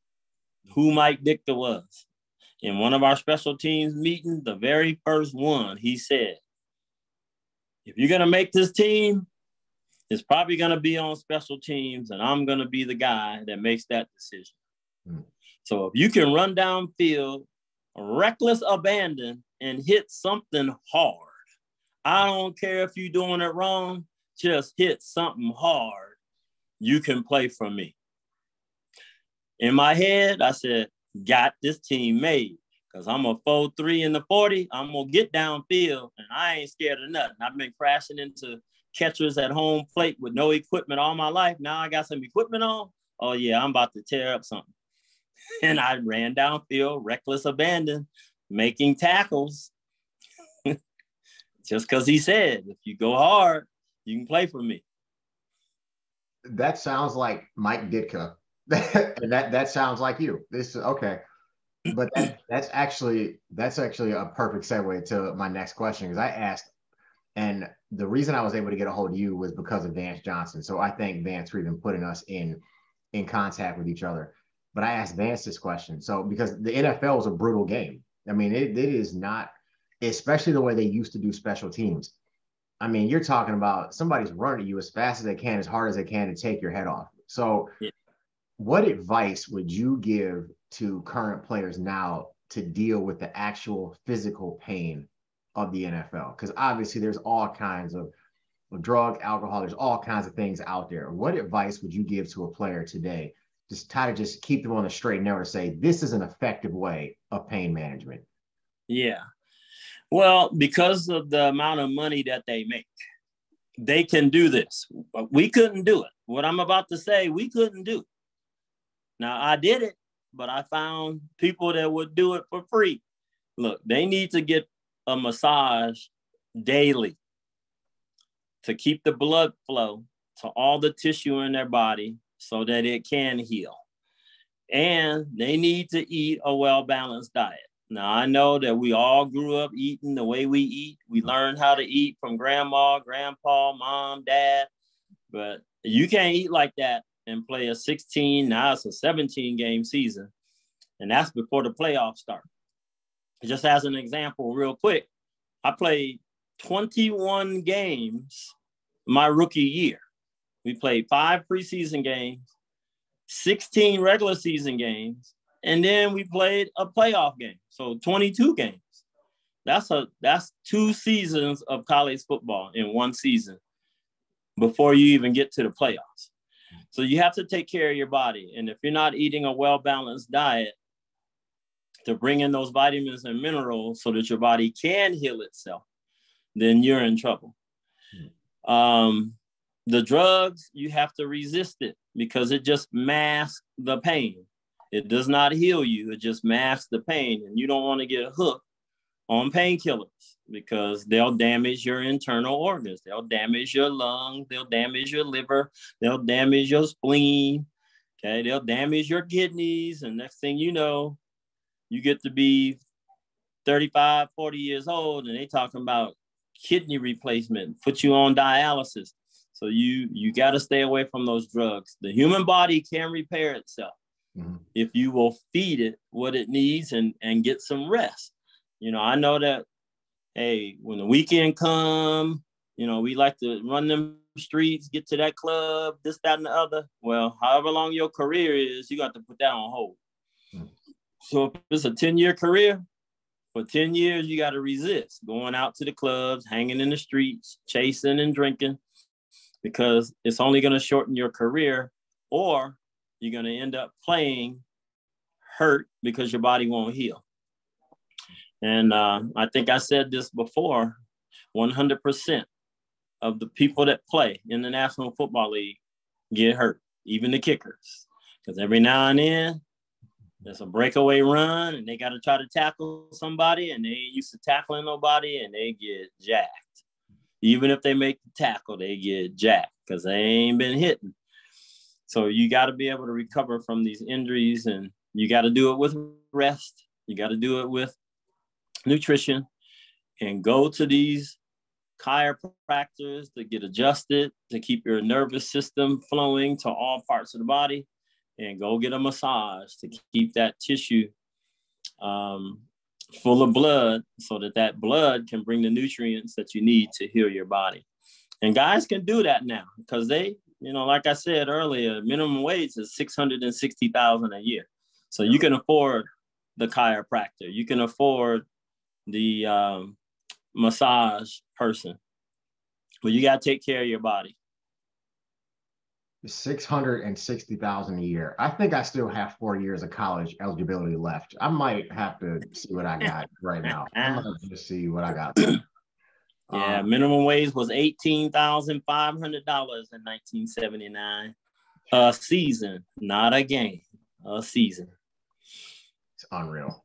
who Mike Ditka was. In one of our special teams meetings, the very first one, he said, if you're going to make this team, it's probably going to be on special teams, and I'm going to be the guy that makes that decision. Mm. So if you can run downfield, reckless abandon, and hit something hard, I don't care if you're doing it wrong, just hit something hard you can play for me. In my head, I said, got this team made. Cause I'm a four three in the 40. I'm gonna get downfield and I ain't scared of nothing. I've been crashing into catchers at home plate with no equipment all my life. Now I got some equipment on. Oh yeah, I'm about to tear up something. And I ran downfield, reckless abandon, making tackles. Just because he said, if you go hard, you can play for me. That sounds like Mike Ditka. and that that sounds like you. This okay. But that, that's actually that's actually a perfect segue to my next question because I asked and the reason I was able to get a hold of you was because of Vance Johnson. So I thank Vance for even putting us in in contact with each other. But I asked Vance this question. So because the NFL is a brutal game. I mean, it, it is not, especially the way they used to do special teams. I mean, you're talking about somebody's running you as fast as they can, as hard as they can to take your head off. So, yeah. what advice would you give to current players now to deal with the actual physical pain of the NFL? Because obviously, there's all kinds of drug, alcohol, there's all kinds of things out there. What advice would you give to a player today? Just try to just keep them on the straight and narrow to say this is an effective way of pain management. Yeah. Well, because of the amount of money that they make, they can do this. We couldn't do it. What I'm about to say, we couldn't do. Now I did it, but I found people that would do it for free. Look, they need to get a massage daily to keep the blood flow to all the tissue in their body so that it can heal. And they need to eat a well balanced diet. Now, I know that we all grew up eating the way we eat. We learned how to eat from grandma, grandpa, mom, dad, but you can't eat like that and play a 16, now it's a 17 game season. And that's before the playoffs start. Just as an example, real quick, I played 21 games my rookie year. We played five preseason games, 16 regular season games, and then we played a playoff game. So 22 games. That's a that's two seasons of college football in one season before you even get to the playoffs. So you have to take care of your body. And if you're not eating a well-balanced diet to bring in those vitamins and minerals so that your body can heal itself, then you're in trouble. Um, the drugs, you have to resist it because it just masks the pain. It does not heal you, it just masks the pain. And you don't want to get hooked on painkillers because they'll damage your internal organs. They'll damage your lungs, they'll damage your liver, they'll damage your spleen. Okay, they'll damage your kidneys. And next thing you know, you get to be 35, 40 years old, and they talking about kidney replacement, put you on dialysis. So you you got to stay away from those drugs. The human body can repair itself mm-hmm. if you will feed it what it needs and and get some rest. You know, I know that hey, when the weekend come, you know, we like to run them streets, get to that club, this, that, and the other. Well, however long your career is, you got to put that on hold. Mm-hmm. So if it's a 10-year career, for 10 years, you got to resist going out to the clubs, hanging in the streets, chasing and drinking, because it's only going to shorten your career, or you're going to end up playing hurt because your body won't heal. And uh, I think I said this before 100% of the people that play in the National Football League get hurt, even the kickers. Because every now and then, there's a breakaway run and they got to try to tackle somebody and they ain't used to tackling nobody and they get jacked. Even if they make the tackle, they get jacked because they ain't been hitting. So you got to be able to recover from these injuries and you got to do it with rest. You got to do it with nutrition and go to these chiropractors to get adjusted to keep your nervous system flowing to all parts of the body and go get a massage to keep that tissue um, full of blood so that that blood can bring the nutrients that you need to heal your body. And guys can do that now because they, you know, like I said earlier, minimum wage is 660,000 a year. So you can afford the chiropractor, you can afford the um, massage person, but you got to take care of your body. Six hundred and sixty thousand a year. I think I still have four years of college eligibility left. I might have to see what I got right now. I might just see what I got. Yeah, um, minimum wage was eighteen thousand five hundred dollars in nineteen seventy nine. A season, not a game. A season. It's unreal.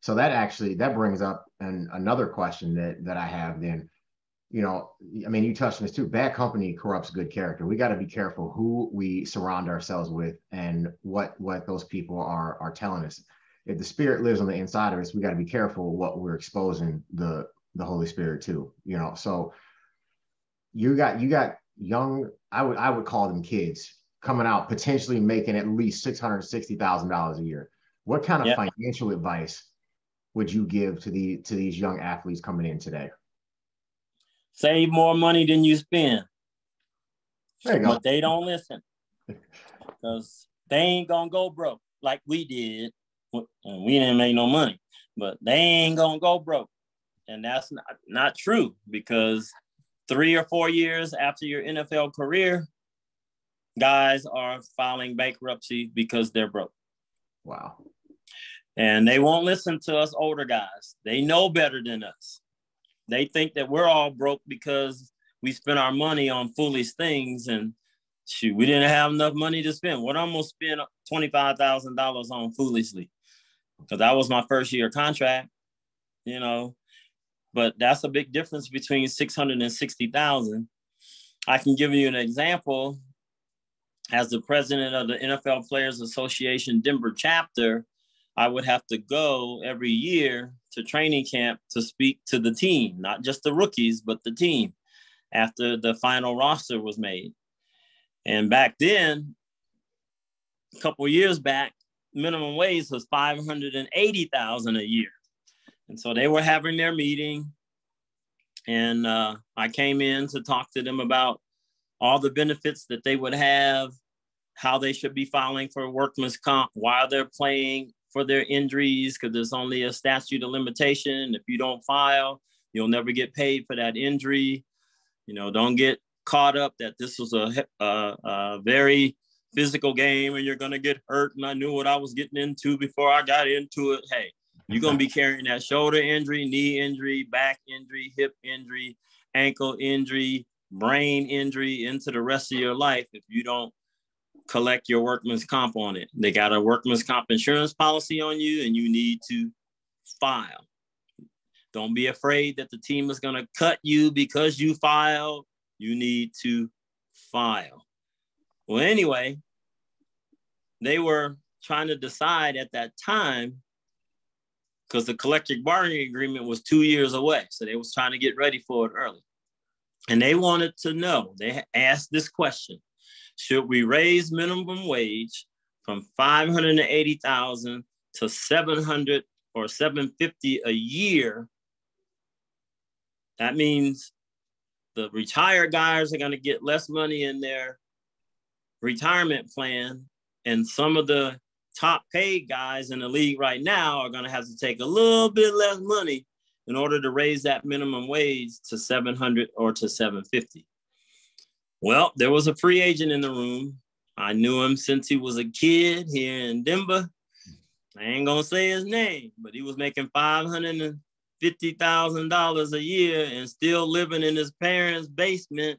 So that actually that brings up an, another question that that I have then you know, I mean, you touched on this too. Bad company corrupts good character. We got to be careful who we surround ourselves with and what what those people are are telling us. If the spirit lives on the inside of us, we got to be careful what we're exposing the the Holy Spirit too, You know, so you got you got young. I would I would call them kids coming out potentially making at least six hundred sixty thousand dollars a year. What kind of yep. financial advice would you give to the to these young athletes coming in today? Save more money than you spend. You but they don't listen because they ain't gonna go broke like we did. And we didn't make no money, but they ain't gonna go broke. And that's not, not true because three or four years after your NFL career, guys are filing bankruptcy because they're broke. Wow. And they won't listen to us older guys. They know better than us. They think that we're all broke because we spent our money on foolish things and shoot, we didn't have enough money to spend. What I'm gonna spend twenty five thousand dollars on foolishly? Because that was my first year contract, you know. But that's a big difference between six hundred and sixty thousand. I can give you an example. As the president of the NFL Players Association Denver chapter, I would have to go every year to training camp to speak to the team, not just the rookies, but the team after the final roster was made. And back then, a couple years back, minimum wage was 580,000 a year. And so they were having their meeting and uh, I came in to talk to them about all the benefits that they would have, how they should be filing for workman's comp while they're playing for their injuries because there's only a statute of limitation. If you don't file, you'll never get paid for that injury. You know, don't get caught up that this was a, a, a very physical game and you're going to get hurt. And I knew what I was getting into before I got into it. Hey, you're going to be carrying that shoulder injury, knee injury, back injury, hip injury, ankle injury, brain injury into the rest of your life if you don't collect your workman's comp on it. They got a workman's comp insurance policy on you, and you need to file. Don't be afraid that the team is going to cut you because you filed. You need to file. Well, anyway, they were trying to decide at that time because the collective bargaining agreement was two years away. So they was trying to get ready for it early. And they wanted to know, they asked this question should we raise minimum wage from 580,000 to 700 or 750 a year? That means the retired guys are going to get less money in their retirement plan and some of the top paid guys in the league right now are going to have to take a little bit less money in order to raise that minimum wage to 700 or to 750 well, there was a free agent in the room. I knew him since he was a kid here in Denver. I ain't gonna say his name, but he was making five hundred and fifty thousand dollars a year and still living in his parents' basement.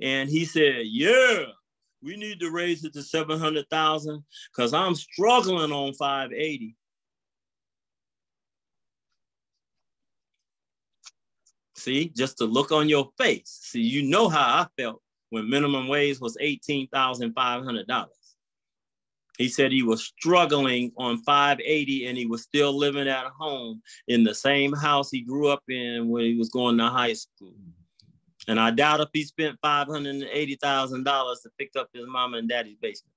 And he said, "Yeah, we need to raise it to seven hundred thousand because I'm struggling on five eighty. See, just the look on your face. See, you know how I felt when minimum wage was $18,500. He said he was struggling on 580 and he was still living at home in the same house he grew up in when he was going to high school. And I doubt if he spent $580,000 to pick up his mama and daddy's basement.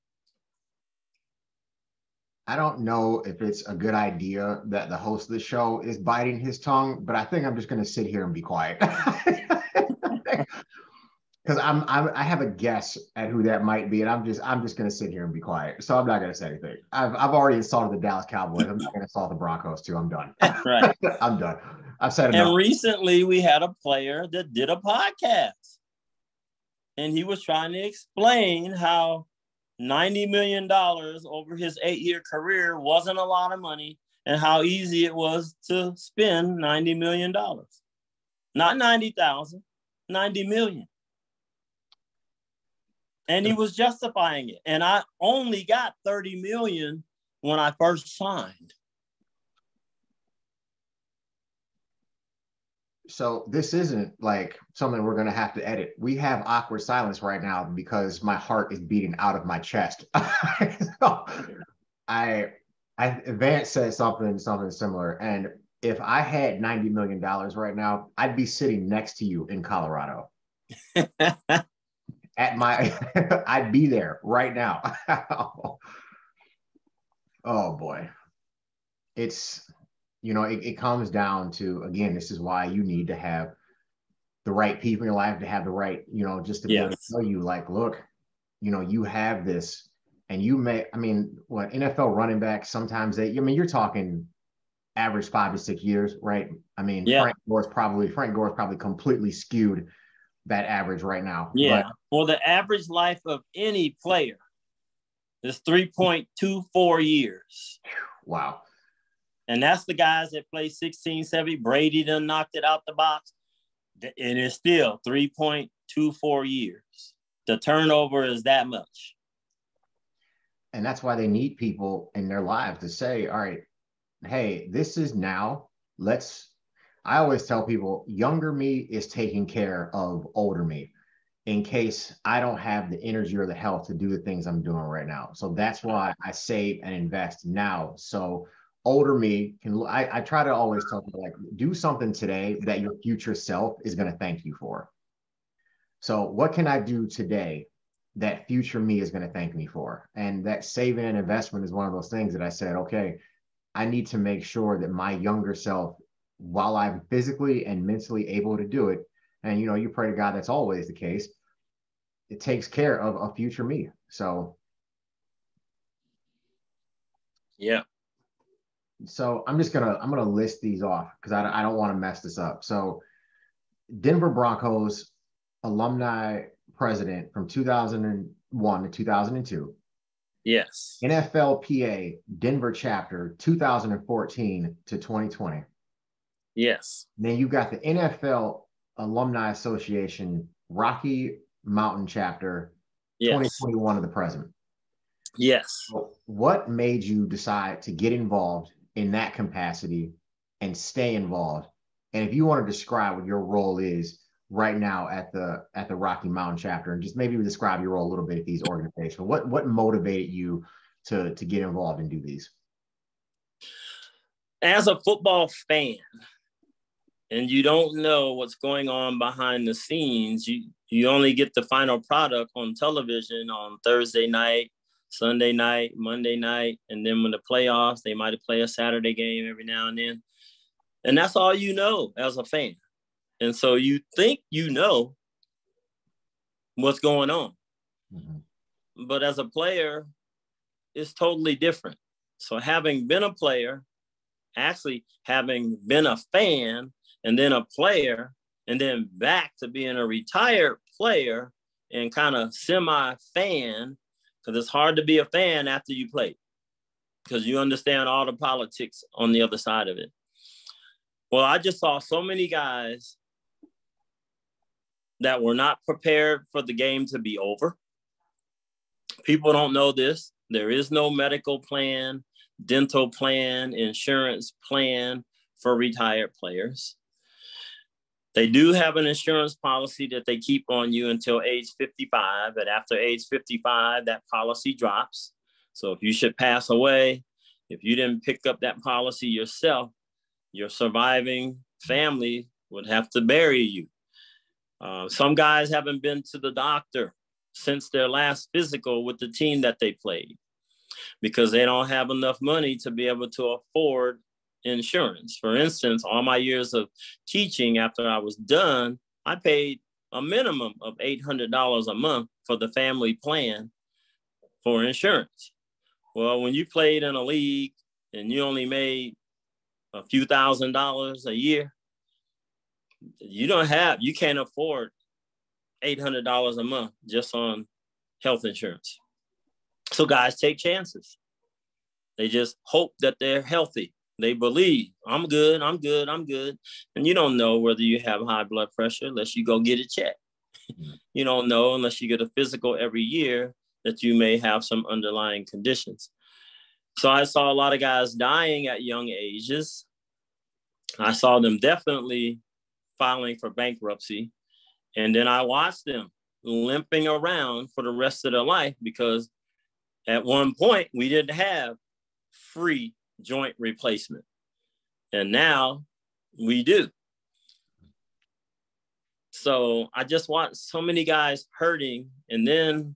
I don't know if it's a good idea that the host of the show is biting his tongue, but I think I'm just going to sit here and be quiet. because I'm, I'm I have a guess at who that might be, and I'm just I'm just gonna sit here and be quiet. So I'm not gonna say anything. I've I've already insulted the Dallas Cowboys. I'm not gonna insult the Broncos too. I'm done. right. I'm done. I've said enough. And recently we had a player that did a podcast. and he was trying to explain how $90 million over his eight year career wasn't a lot of money and how easy it was to spend $90 million. Not 90,000, 90 million. And he was justifying it. And I only got 30 million when I first signed. So this isn't like something we're going to have to edit. We have awkward silence right now because my heart is beating out of my chest. so I, I, Vance said something, something similar. And if I had $90 million right now, I'd be sitting next to you in Colorado. At my, I'd be there right now. oh boy. It's, you know, it, it comes down to again, this is why you need to have the right people in your life to have the right, you know, just to be yes. able to tell you, like, look, you know, you have this, and you may, I mean, what NFL running backs sometimes they, I mean, you're talking average five to six years, right? I mean, yeah. Frank Gore's probably Frank Gore's probably completely skewed that average right now. Yeah. But, well, the average life of any player is 3.24 years. Wow. And that's the guys that play 16, 17. Brady done knocked it out the box. It is still 3.24 years. The turnover is that much. And that's why they need people in their lives to say, all right, hey, this is now. Let's, I always tell people, younger me is taking care of older me in case I don't have the energy or the health to do the things I'm doing right now. So that's why I save and invest now. So older me can I, I try to always tell people like do something today that your future self is going to thank you for. So what can i do today that future me is going to thank me for? And that saving and investment is one of those things that i said okay i need to make sure that my younger self while i'm physically and mentally able to do it and you know you pray to god that's always the case it takes care of a future me. So yeah so I'm just gonna I'm gonna list these off because I, I don't want to mess this up. So Denver Broncos alumni president from 2001 to 2002. Yes. NFLPA Denver chapter 2014 to 2020. Yes. And then you've got the NFL Alumni Association Rocky Mountain chapter yes. 2021 of the present. Yes. What made you decide to get involved in that capacity and stay involved. And if you want to describe what your role is right now at the at the Rocky Mountain chapter, and just maybe describe your role a little bit at these organizations, what what motivated you to to get involved and do these? As a football fan, and you don't know what's going on behind the scenes, you you only get the final product on television on Thursday night Sunday night, Monday night, and then when the playoffs, they might play a Saturday game every now and then. And that's all you know as a fan. And so you think you know what's going on. Mm-hmm. But as a player, it's totally different. So having been a player, actually having been a fan and then a player, and then back to being a retired player and kind of semi fan because it's hard to be a fan after you play because you understand all the politics on the other side of it. Well, I just saw so many guys that were not prepared for the game to be over. People don't know this. There is no medical plan, dental plan, insurance plan for retired players. They do have an insurance policy that they keep on you until age 55. But after age 55, that policy drops. So if you should pass away, if you didn't pick up that policy yourself, your surviving family would have to bury you. Uh, some guys haven't been to the doctor since their last physical with the team that they played because they don't have enough money to be able to afford insurance. For instance, all my years of teaching after I was done, I paid a minimum of $800 a month for the family plan for insurance. Well, when you played in a league and you only made a few thousand dollars a year, you don't have, you can't afford $800 a month just on health insurance. So guys take chances. They just hope that they're healthy. They believe I'm good, I'm good, I'm good. And you don't know whether you have high blood pressure unless you go get it checked. Mm-hmm. You don't know unless you get a physical every year that you may have some underlying conditions. So I saw a lot of guys dying at young ages. I saw them definitely filing for bankruptcy. And then I watched them limping around for the rest of their life because at one point we didn't have free joint replacement. And now we do. So I just watched so many guys hurting. And then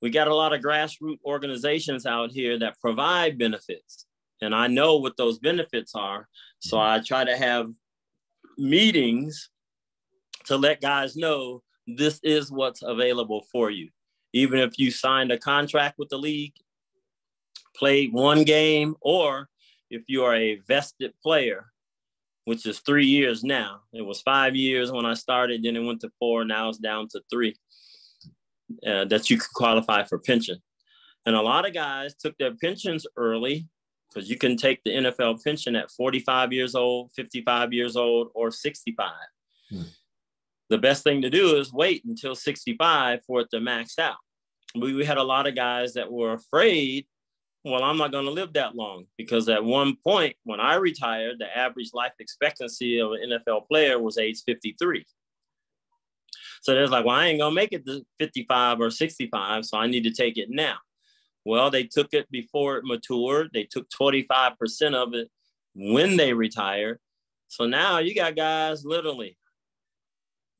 we got a lot of grassroots organizations out here that provide benefits. And I know what those benefits are. So mm-hmm. I try to have meetings to let guys know this is what's available for you. Even if you signed a contract with the league, played one game, or if you are a vested player, which is three years now. It was five years when I started, then it went to four, now it's down to three uh, that you could qualify for pension. And a lot of guys took their pensions early because you can take the NFL pension at 45 years old, 55 years old, or 65. Hmm. The best thing to do is wait until 65 for it to max out. We, we had a lot of guys that were afraid, well, I'm not going to live that long because at one point when I retired, the average life expectancy of an NFL player was age 53. So there's like, well, I ain't gonna make it to 55 or 65, so I need to take it now. Well, they took it before it matured. They took 25% of it when they retired. So now you got guys literally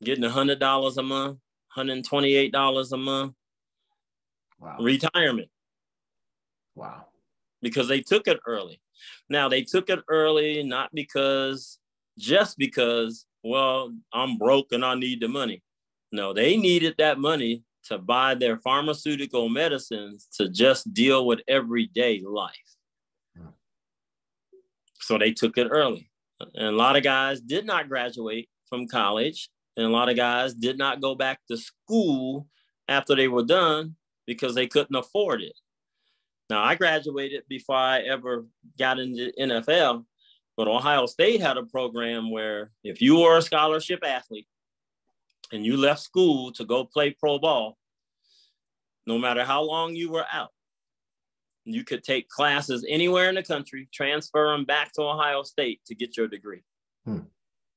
getting $100 a month, $128 a month. Wow. Retirement. Wow. Because they took it early. Now they took it early, not because, just because, well, I'm broke and I need the money. No, they needed that money to buy their pharmaceutical medicines to just deal with everyday life. So they took it early. And a lot of guys did not graduate from college, and a lot of guys did not go back to school after they were done because they couldn't afford it. Now, I graduated before I ever got into NFL, but Ohio State had a program where if you were a scholarship athlete, and you left school to go play pro ball, no matter how long you were out, you could take classes anywhere in the country, transfer them back to Ohio State to get your degree. Hmm.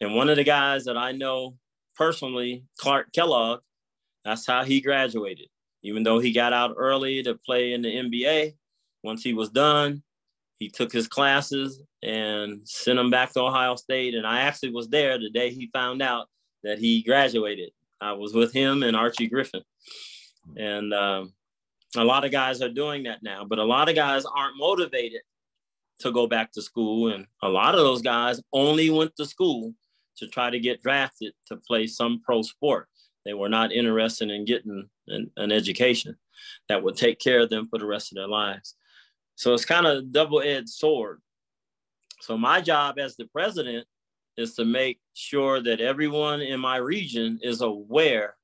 And one of the guys that I know personally, Clark Kellogg, that's how he graduated. Even though he got out early to play in the NBA, once he was done, he took his classes and sent them back to Ohio State. And I actually was there the day he found out that he graduated. I was with him and Archie Griffin. And um, a lot of guys are doing that now, but a lot of guys aren't motivated to go back to school. And a lot of those guys only went to school to try to get drafted to play some pro sport. They were not interested in getting an, an education that would take care of them for the rest of their lives. So it's kind of a double edged sword. So my job as the president is to make sure that everyone in my region is aware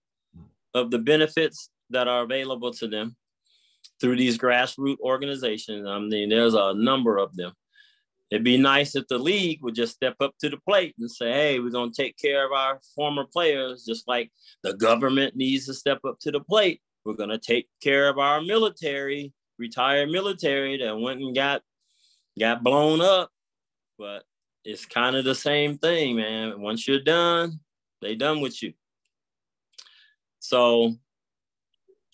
of the benefits that are available to them through these grassroots organizations. I mean, there's a number of them. It'd be nice if the league would just step up to the plate and say, hey, we're going to take care of our former players, just like the government needs to step up to the plate. We're going to take care of our military, retired military that went and got got blown up. But it's kind of the same thing, man. Once you're done, they done with you. So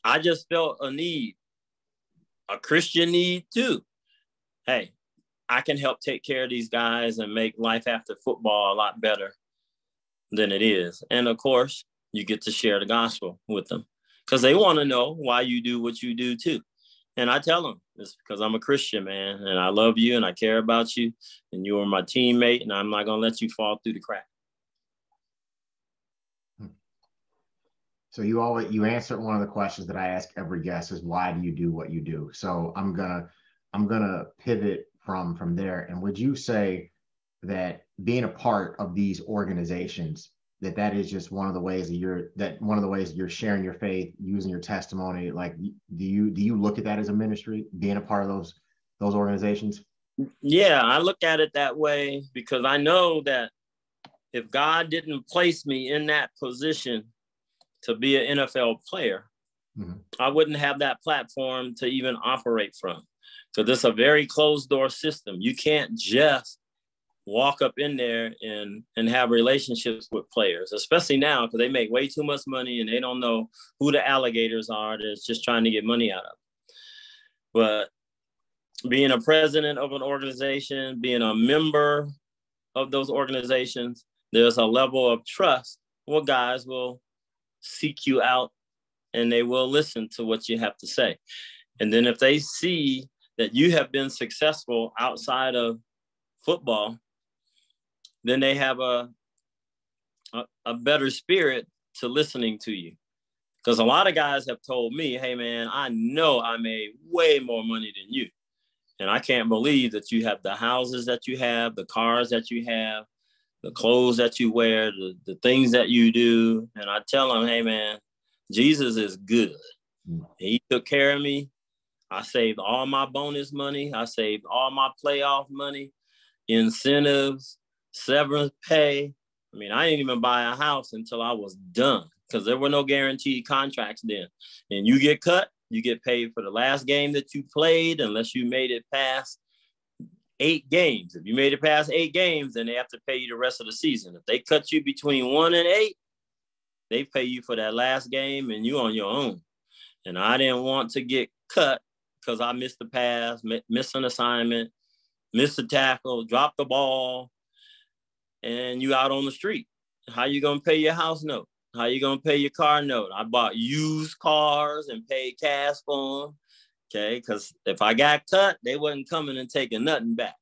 I just felt a need, a Christian need too. Hey, I can help take care of these guys and make life after football a lot better than it is. And of course, you get to share the gospel with them because they want to know why you do what you do too. And I tell them it's because I'm a Christian, man, and I love you and I care about you, and you are my teammate, and I'm not gonna let you fall through the crack. Hmm. So you always you answered one of the questions that I ask every guest is why do you do what you do? So I'm gonna I'm gonna pivot from from there. And would you say that being a part of these organizations that that is just one of the ways that you're that one of the ways you're sharing your faith using your testimony like do you do you look at that as a ministry being a part of those those organizations yeah i look at it that way because i know that if god didn't place me in that position to be an nfl player mm-hmm. i wouldn't have that platform to even operate from because it's a very closed door system you can't just walk up in there and and have relationships with players, especially now because they make way too much money and they don't know who the alligators are that's just trying to get money out of. But being a president of an organization, being a member of those organizations, there's a level of trust where guys will seek you out and they will listen to what you have to say. And then if they see that you have been successful outside of football, then they have a, a, a better spirit to listening to you. Because a lot of guys have told me, hey, man, I know I made way more money than you. And I can't believe that you have the houses that you have, the cars that you have, the clothes that you wear, the, the things that you do. And I tell them, hey, man, Jesus is good. He took care of me. I saved all my bonus money. I saved all my playoff money, incentives, severance pay. I mean, I didn't even buy a house until I was done because there were no guaranteed contracts then. And you get cut, you get paid for the last game that you played unless you made it past eight games. If you made it past eight games, then they have to pay you the rest of the season. If they cut you between one and eight, they pay you for that last game and you on your own. And I didn't want to get cut because I missed the pass, missed an assignment, missed a tackle, dropped the ball, and you out on the street. How you gonna pay your house note? How you gonna pay your car note? I bought used cars and paid cash for them. Okay, because if I got cut, they wasn't coming and taking nothing back.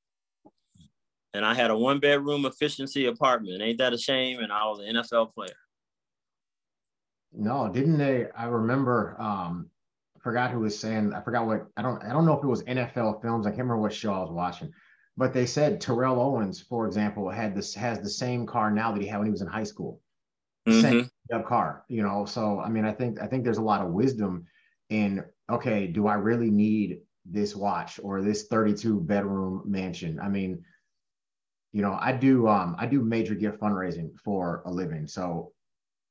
And I had a one bedroom efficiency apartment. Ain't that a shame? And I was an NFL player. No, didn't they? I remember. Um, I forgot who was saying. I forgot what. I don't. I don't know if it was NFL Films. I can't remember what show I was watching but they said Terrell Owens, for example, had this has the same car now that he had when he was in high school. Mm-hmm. Same car, you know. So I mean, I think I think there's a lot of wisdom in okay, do I really need this watch or this 32 bedroom mansion? I mean, you know, I do um I do major gift fundraising for a living. So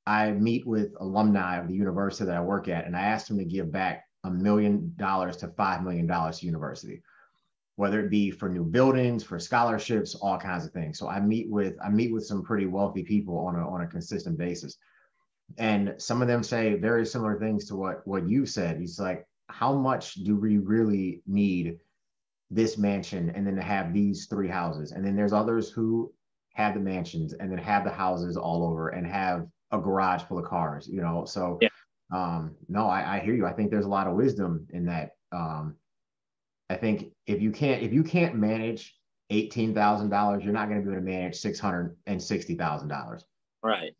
I meet with alumni of the university that I work at, and I ask them to give back a million dollars to five million dollars to university whether it be for new buildings, for scholarships, all kinds of things. So I meet with I meet with some pretty wealthy people on a on a consistent basis. And some of them say very similar things to what what you said. He's like, how much do we really need this mansion and then to have these three houses? And then there's others who have the mansions and then have the houses all over and have a garage full of cars, you know. So yeah. um no, I, I hear you. I think there's a lot of wisdom in that. Um, I think if you can't if you can't manage eighteen thousand dollars, you're not going to be able to manage six hundred and sixty thousand dollars. Right.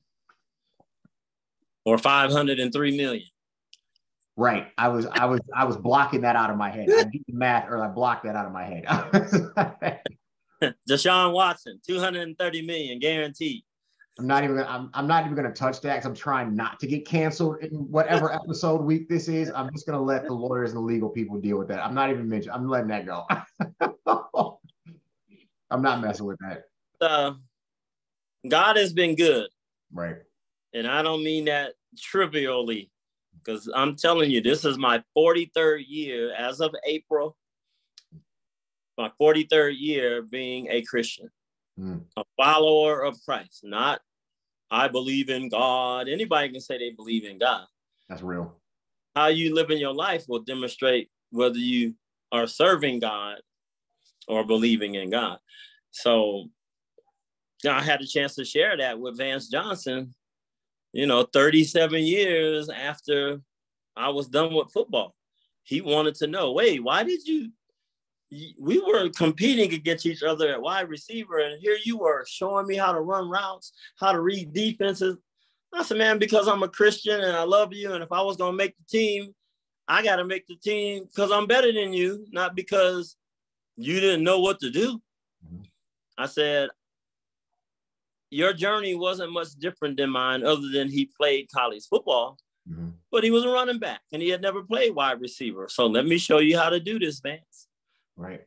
Or five hundred and three million. Right. I was I was I was blocking that out of my head. I did the math or I blocked that out of my head. Deshaun Watson, 230 million guaranteed. I'm not even. I'm, I'm not even going to touch that because I'm trying not to get canceled in whatever episode week this is. I'm just going to let the lawyers and the legal people deal with that. I'm not even mentioning. I'm letting that go. I'm not messing with that. Uh, God has been good, right? And I don't mean that trivially, because I'm telling you, this is my 43rd year as of April. My 43rd year being a Christian mm. a follower of Christ, not I believe in God. Anybody can say they believe in God. That's real. How you live in your life will demonstrate whether you are serving God or believing in God. So I had a chance to share that with Vance Johnson, you know, 37 years after I was done with football. He wanted to know, wait, why did you we were competing against each other at wide receiver, and here you were showing me how to run routes, how to read defenses. I said, man, because I'm a Christian and I love you, and if I was gonna make the team, I got to make the team because I'm better than you, not because you didn't know what to do. Mm-hmm. I said, your journey wasn't much different than mine, other than he played college football, Mhm. but he was a running back and he had never played wide receiver. So let me show you how to do this, Vance. Right.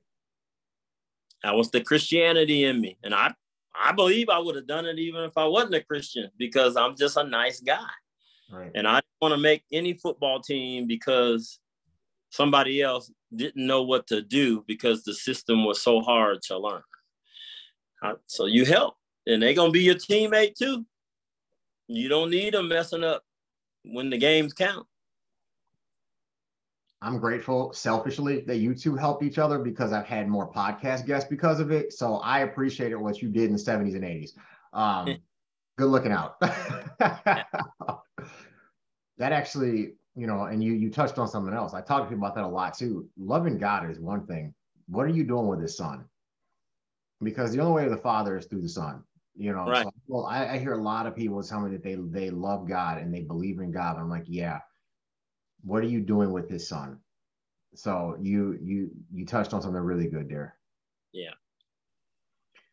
That was the Christianity in me. And I I believe I would have done it even if I wasn't a Christian because I'm just a nice guy. Right. And I want to make any football team because somebody else didn't know what to do because the system was so hard to learn. So you help, and they're gonna be your teammate too. You don't need them messing up when the games count. I'm grateful selfishly that you two helped each other because I've had more podcast guests because of it. So I appreciated what you did in the 70s and 80s. Um, good looking out. that actually, you know, and you you touched on something else. I talk to people about that a lot too. Loving God is one thing. What are you doing with his son? Because the only way to the father is through the son. You know, Right. so, well, I, I hear a lot of people tell me that they they love God and they believe in God. I'm like, yeah, what are you doing with his son? So you you you touched on something really good there. Yeah.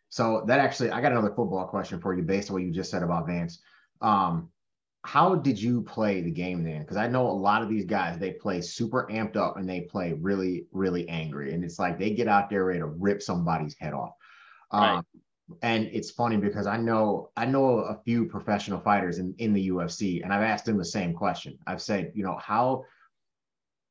So that actually, I got another football question for you based on what you just said about Vance. Um, how did you play the game then? Because I know a lot of these guys they play super amped up and they play really really angry, and it's like they get out there ready to rip somebody's head off. Um, Right. And it's funny because I know I know a few professional fighters in, in the UFC, and I've asked them the same question. I've said, you know, how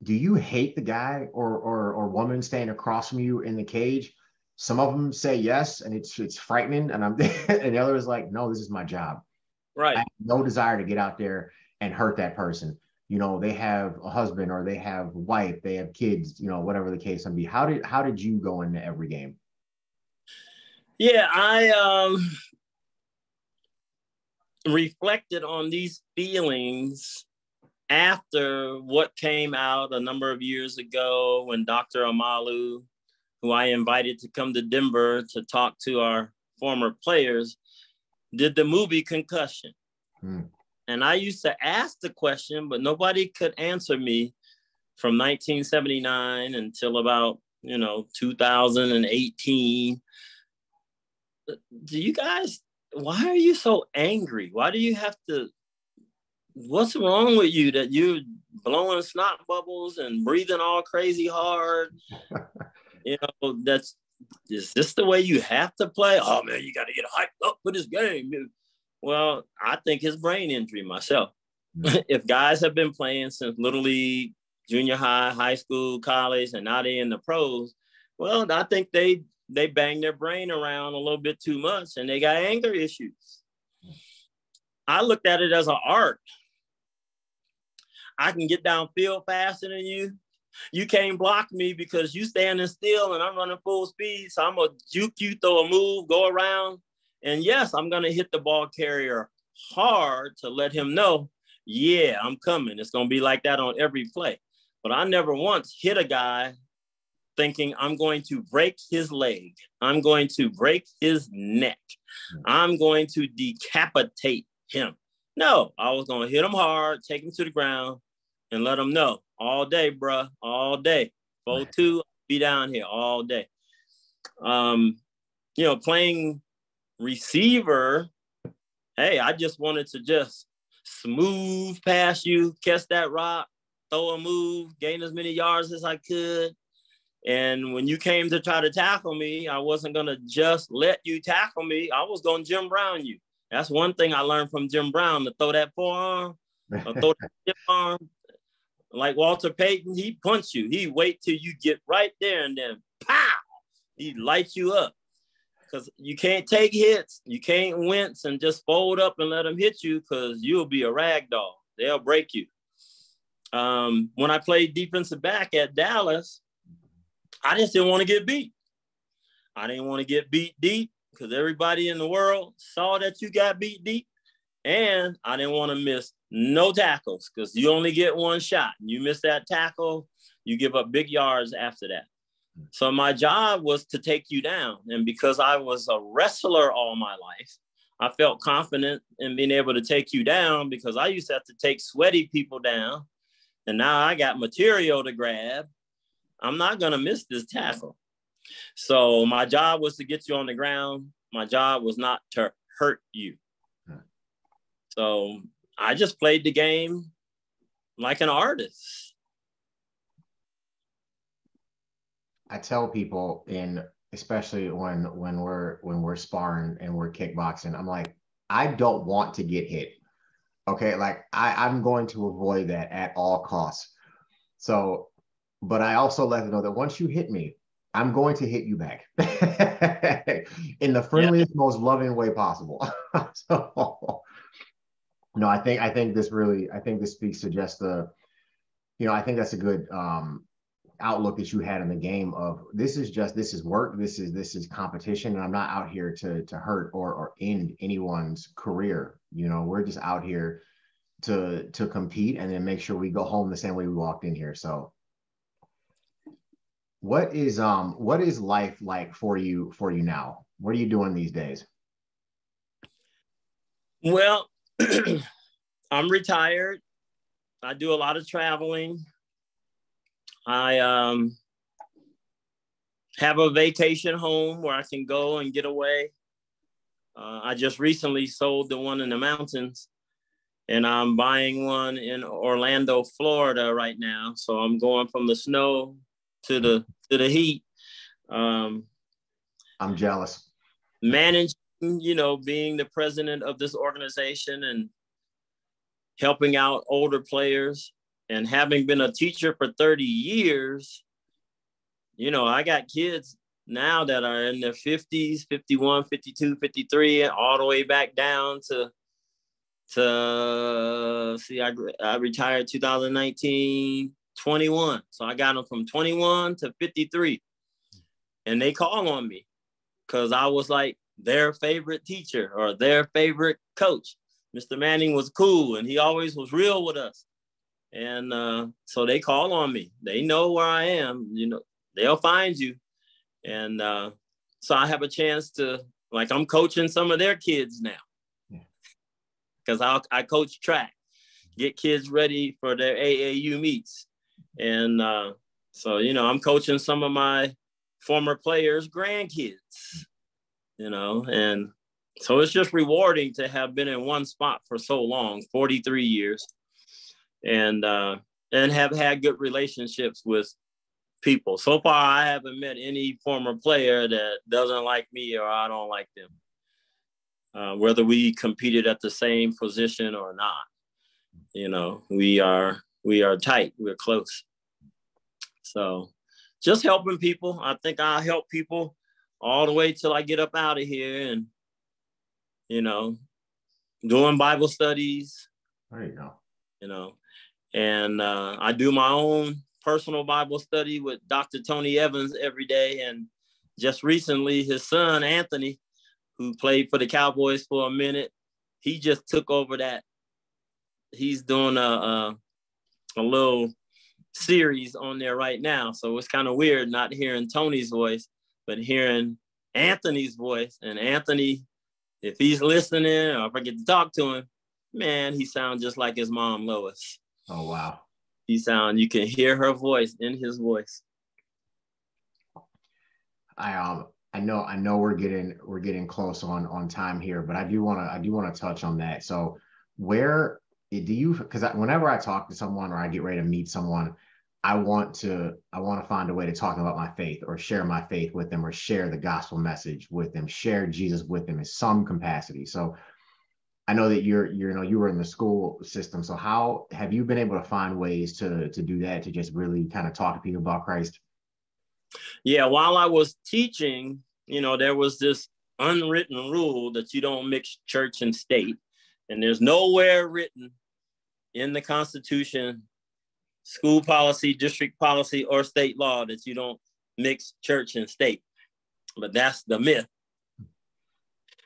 do you hate the guy or or or woman standing across from you in the cage? Some of them say yes, and it's it's frightening, and I'm and the other is like, no, this is my job. I Right. have no desire to get out there and hurt that person. You know, they have a husband or they have wife, they have kids, you know, whatever the case may be. How did how did you go into every game? Yeah, I um reflected on these feelings after what came out a number of years ago when Dr. Omalu, who I invited to come to Denver to talk to our former players, did the movie Concussion. Hmm. And I used to ask the question, but nobody could answer me from 1979 until about, you know, 2018 do you guys why are you so angry? Why do you have to what's wrong with you that you're blowing snot bubbles and breathing all crazy hard? You know that's is this the way you have to play? Oh man you got to get hyped up for this game well i think his brain injury myself. Mm. If guys have been playing since little league junior high high school college and now they're in the pros well i think they they bang their brain around a little bit too much and they got anger issues. I looked at it as an art. I can get downfield faster than you. You can't block me because you standing still and I'm running full speed. So I'm gonna juke you, throw a move, go around. And yes, I'm gonna hit the ball carrier hard to let him know, yeah, I'm coming. It's gonna be like that on every play. But I never once hit a guy thinking I'm going to break his leg. I'm going to break his neck. I'm going to decapitate him. No, I was going to hit him hard, take him to the ground, and let him know all day, bruh, all day. Four two, be down here all day. Um, you know, playing receiver. Hey, I just wanted to just smooth past you, catch that rock, throw a move, gain as many yards as I could. And when you came to try to tackle me, I wasn't going to just let you tackle me. I was going to Jim Brown you. That's one thing I learned from Jim Brown to throw that forearm, or throw that stiff arm. Like Walter Payton, he punch you. He wait till you get right there and then pow, he lights you up. Because you can't take hits. You can't wince and just fold up and let them hit you because you'll be a rag doll. They'll break you. Um, when I played defensive back at Dallas, I just didn't want to get beat. I didn't want to get beat deep because everybody in the world saw that you got beat deep. And I didn't want to miss no tackles because you only get one shot. You miss that tackle, you give up big yards after that. So my job was to take you down. And because I was a wrestler all my life, I felt confident in being able to take you down because I used to have to take sweaty people down. And now I got material to grab. I'm not going to miss this tackle. So my job was to get you on the ground. My job was not to hurt you. Hmm. So I just played the game like an artist. I tell people in especially when when we're when we're sparring and we're kickboxing, I'm like, I don't want to get hit. Okay, like I, I'm going to avoid that at all costs. So, but I also let them know that once you hit me, I'm going to hit you back in the friendliest, yeah. most loving way possible. so, no, I think I think this really I think this speaks to just the, you know, I think that's a good um, outlook that you had in the game of this is just this is work, this is this is competition, and I'm not out here to to hurt or or end anyone's career. You know, we're just out here to to compete and then make sure we go home the same way we walked in here. So what is um what is life like for you for you now? What are you doing these days? Well, I'm retired. I do a lot of traveling. I um, have a vacation home where I can go and get away. Uh, I just recently sold the one in the mountains and I'm buying one in Orlando, Florida right now. So I'm going from the snow to the to the heat. Um, I'm jealous. Managing, you know, being the president of this organization and helping out older players and having been a teacher for 30 years, you know, I got kids now that are in their 50s, 51, 52, 53, all the way back down to to see I, I retired 2019 21 so i got them from 21 to 53 and they call on me because i was like their favorite teacher or their favorite coach. Mr manning was cool and he always was real with us. And uh, so they call on me. They know where i am you know they'll find you. And uh, so i have a chance to like i'm coaching some of their kids now. Because I I coach track, get kids ready for their AAU meets, and uh, so you know I'm coaching some of my former players' grandkids, you know, and so it's just rewarding to have been in one spot for so long, 43 years, and uh, and have had good relationships with people. So far, I haven't met any former player that doesn't like me or I don't like them uh, whether we competed at the same position or not. You know, we are we are tight. We're close. So, just helping people. I think I'll help people all the way till I get up out of here, and you know, doing Bible studies. There you go. You know, and uh, I do my own personal Bible study with Dr. Tony Evans every day, and just recently, his son Anthony who played for the Cowboys for a minute. He just took over that. He's doing a a, a little series on there right now, so it's kind of weird not hearing Tony's voice, but hearing Anthony's voice. And Anthony, if he's listening or if I get to talk to him, man, he sounds just like his mom, Lois. Oh wow. He sound you can hear her voice in his voice. I um I know I know we're getting we're getting close on on time here, but I do want to I do want to touch on that. So where do you because whenever I talk to someone or I get ready to meet someone, I want to I want to find a way to talk about my faith or share my faith with them or share the gospel message with them, share Jesus with them in some capacity. So I know that you're you're you know you were in the school system. So how have you been able to find ways to to do that to just really kind of talk to people about Christ? Yeah, while I was teaching, you know, there was this unwritten rule that you don't mix church and state. And there's nowhere written in the Constitution, school policy, district policy, or state law that you don't mix church and state. But that's the myth.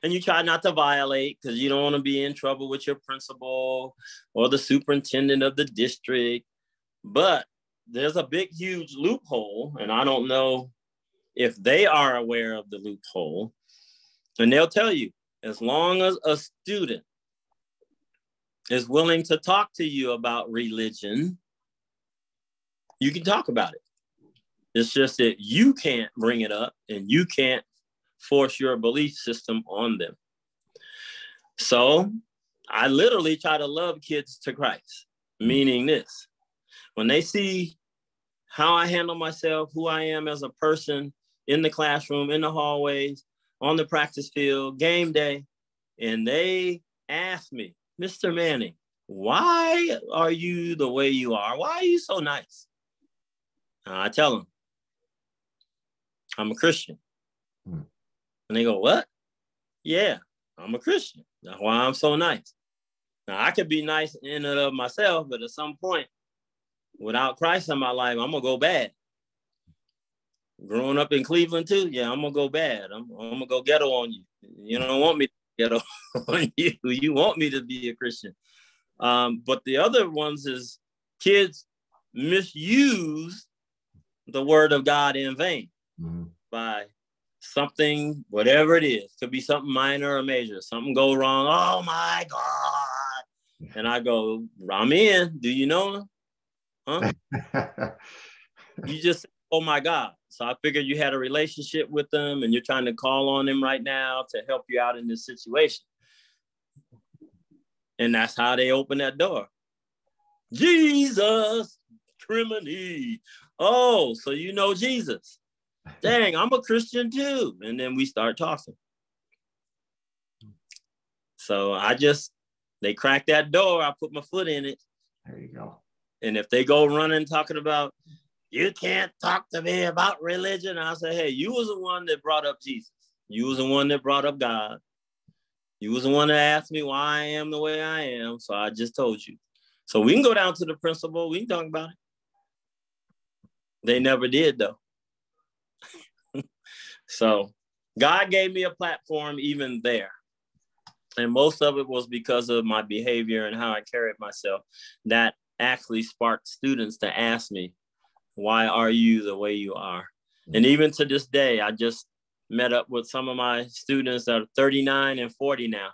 And you try not to violate because you don't want to be in trouble with your principal or the superintendent of the district. But there's a big, huge loophole, and I don't know if they are aware of the loophole. And they'll tell you, as long as a student is willing to talk to you about religion, you can talk about it. It's just that you can't bring it up and you can't force your belief system on them. So I literally try to love kids to Christ, meaning this when they see how I handle myself, who I am as a person in the classroom, in the hallways, on the practice field, game day, and they ask me, Mr. Manning, why are you the way you are? Why are you so nice? And I tell them, I'm a Christian. Hmm. And they go, What? Yeah, I'm a Christian. That's why I'm so nice. Now I could be nice in and of myself, but at some point, without Christ in my life, I'm gonna go bad. Growing up in Cleveland too, yeah, I'm gonna go bad. I'm, I'm gonna go ghetto on you. You don't want me to ghetto on you. You want me to be a Christian. Um, but the other ones is kids misuse the word of God in vain mm-hmm. by something, whatever it is. Could be something minor or major. Something go wrong. Oh my God. And I go, I'm in. Do you know him? Huh? you just, oh my God. So I figured you had a relationship with them and you're trying to call on them right now to help you out in this situation. And that's how they open that door. Jesus, criminy. Oh, so you know Jesus. Dang, I'm a Christian too. And then we start talking. So I just, they crack that door. I put my foot in it. There you go. And if they go running talking about, you can't talk to me about religion, I said, hey, you was the one that brought up Jesus. You was the one that brought up God. You was the one that asked me why I am the way I am. So I just told you. So we can go down to the principal. We can talk about it. They never did though. so God gave me a platform even there. And most of it was because of my behavior and how I carried myself. That actually sparked students to ask me, why are you the way you are? And mm-hmm. even to this day, I just met up with some of my students that are 39 and 40 now.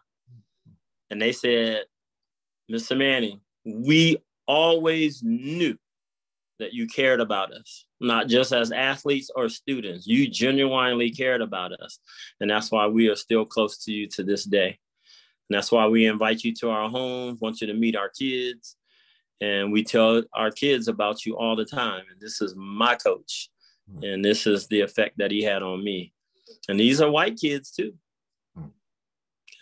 And they said, Mr. Manning, we always knew that you cared about us, not just as athletes or students. You genuinely cared about us. And that's why we are still close to you to this day. And that's why we invite you to our home, want you to meet our kids. And we tell our kids about you all the time. And this is my coach. Hmm. And this is the effect that he had on me. And these are white kids too. Hmm.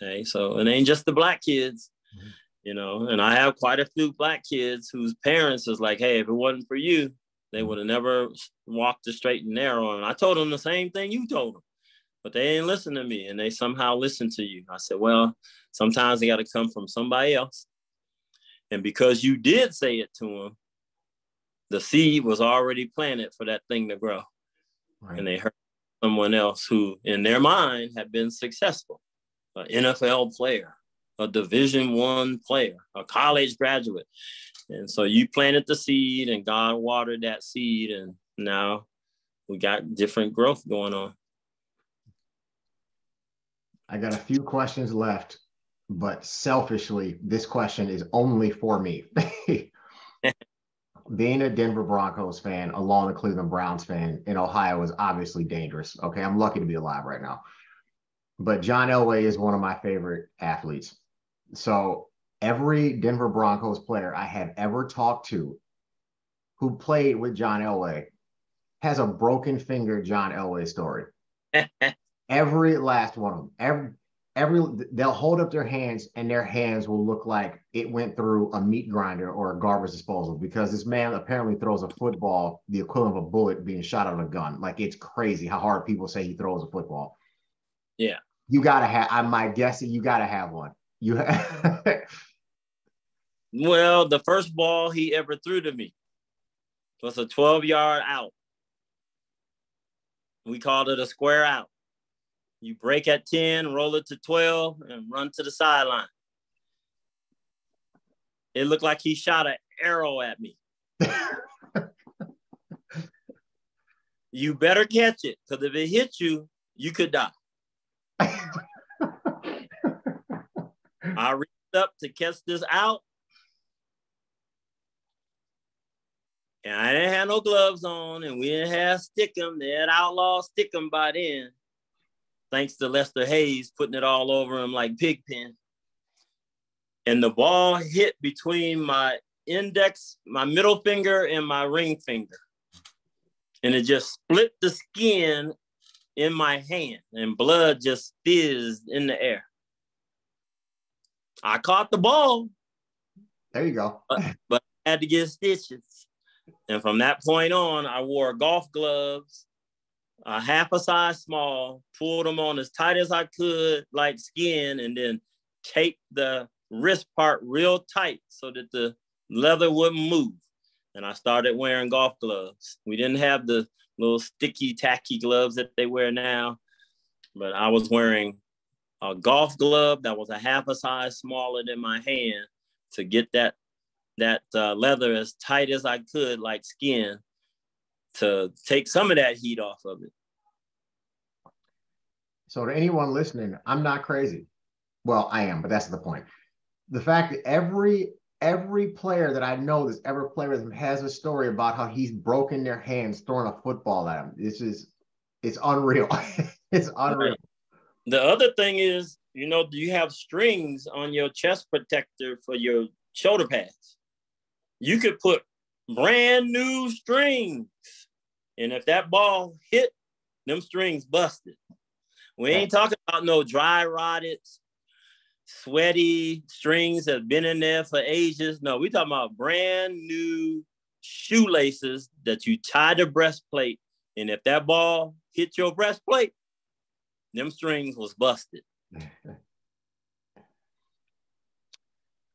Okay, so it ain't just the black kids, mm-hmm. you know. And I have quite a few black kids whose parents is like, hey, if it wasn't for you, they hmm. would have never walked the straight and narrow. And I told them the same thing you told them, but they ain't listen to me, and they somehow listen to you. I said, well, sometimes they got to come from somebody else, and because you did say it to them, the seed was already planted for that thing to grow, right. and they heard someone else who, in their mind, had been successful, an NFL player, a Division One player, a college graduate, and so you planted the seed, and God watered that seed, and now we got different growth going on. I got a few questions left, but selfishly, this question is only for me. being a Denver Broncos fan along the Cleveland Browns fan in Ohio is obviously dangerous. Okay, I'm lucky to be alive right now. But John Elway is one of my favorite athletes. So every Denver Broncos player I have ever talked to who played with John Elway has a broken finger John Elway story. every last one of them. Every every they'll hold up their hands and their hands will look like it went through a meat grinder or a garbage disposal because this man apparently throws a football the equivalent of a bullet being shot out of a gun. Like it's crazy how hard people say he throws a football. Yeah. You gotta have i might guess you gotta have one. You ha- well the first ball he ever threw to me was a 12 yard out. We called it a square out you break at 10, roll it to 12, and run to the sideline. It looked like he shot an arrow at me. you better catch it, because if it hits you, you could die. I reached up to catch this out. And I didn't have no gloves on, and we didn't have stickum. They had outlaw stickum by then thanks to Lester Hayes putting it all over him like pigpen. and the ball hit between my index, my middle finger, and my ring finger. And it just split the skin in my hand, and blood just fizzed in the air. I caught the ball. There you go. but, but I had to get stitches. And from that point on, I wore golf gloves, a half a size small, pulled them on as tight as I could, like skin, and then taped the wrist part real tight so that the leather wouldn't move. And I started wearing golf gloves. We didn't have the little sticky, tacky gloves that they wear now, but I was wearing a golf glove that was a half a size smaller than my hand to get that that uh, leather as tight as I could, like skin, to take some of that heat off of it. So to anyone listening, I'm not crazy. Well, I am, but that's the point. The fact that every every player that I know that's ever played with him has a story about how he's broken their hands throwing a football at him. This is it's unreal. it's unreal. The other thing is, you know, do you have strings on your chest protector for your shoulder pads. You could put brand new strings, and if that ball hit, them strings busted. We ain't talking about no dry rotted sweaty strings that have been in there for ages. No, we talking about brand new shoelaces that you tie to breastplate. And if that ball hit your breastplate, them strings was busted.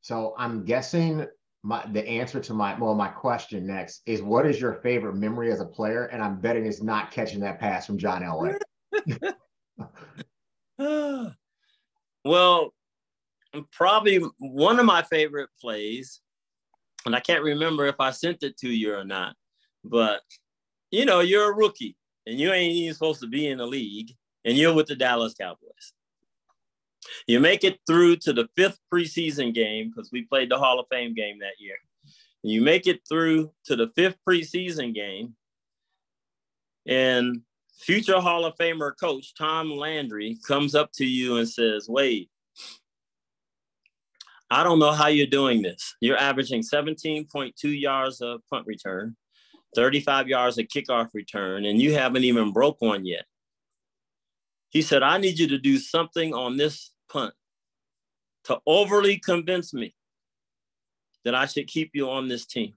so I'm guessing my the answer to my well, my question next is what is your favorite memory as a player? And I'm betting it's not catching that pass from John Elway. well, probably one of my favorite plays, and I can't remember if I sent it to you or not, but you know, you're a rookie and you ain't even supposed to be in the league, and you're with the Dallas Cowboys. You make it through to the fifth preseason game because we played the Hall of Fame game that year. You make it through to the fifth preseason game, and future Hall of Famer coach Tom Landry comes up to you and says, Wade, I don't know how you're doing this. You're averaging 17.2 yards of punt return, 35 yards of kickoff return, and you haven't even broke one yet. He said, I need you to do something on this punt to overly convince me that I should keep you on this team.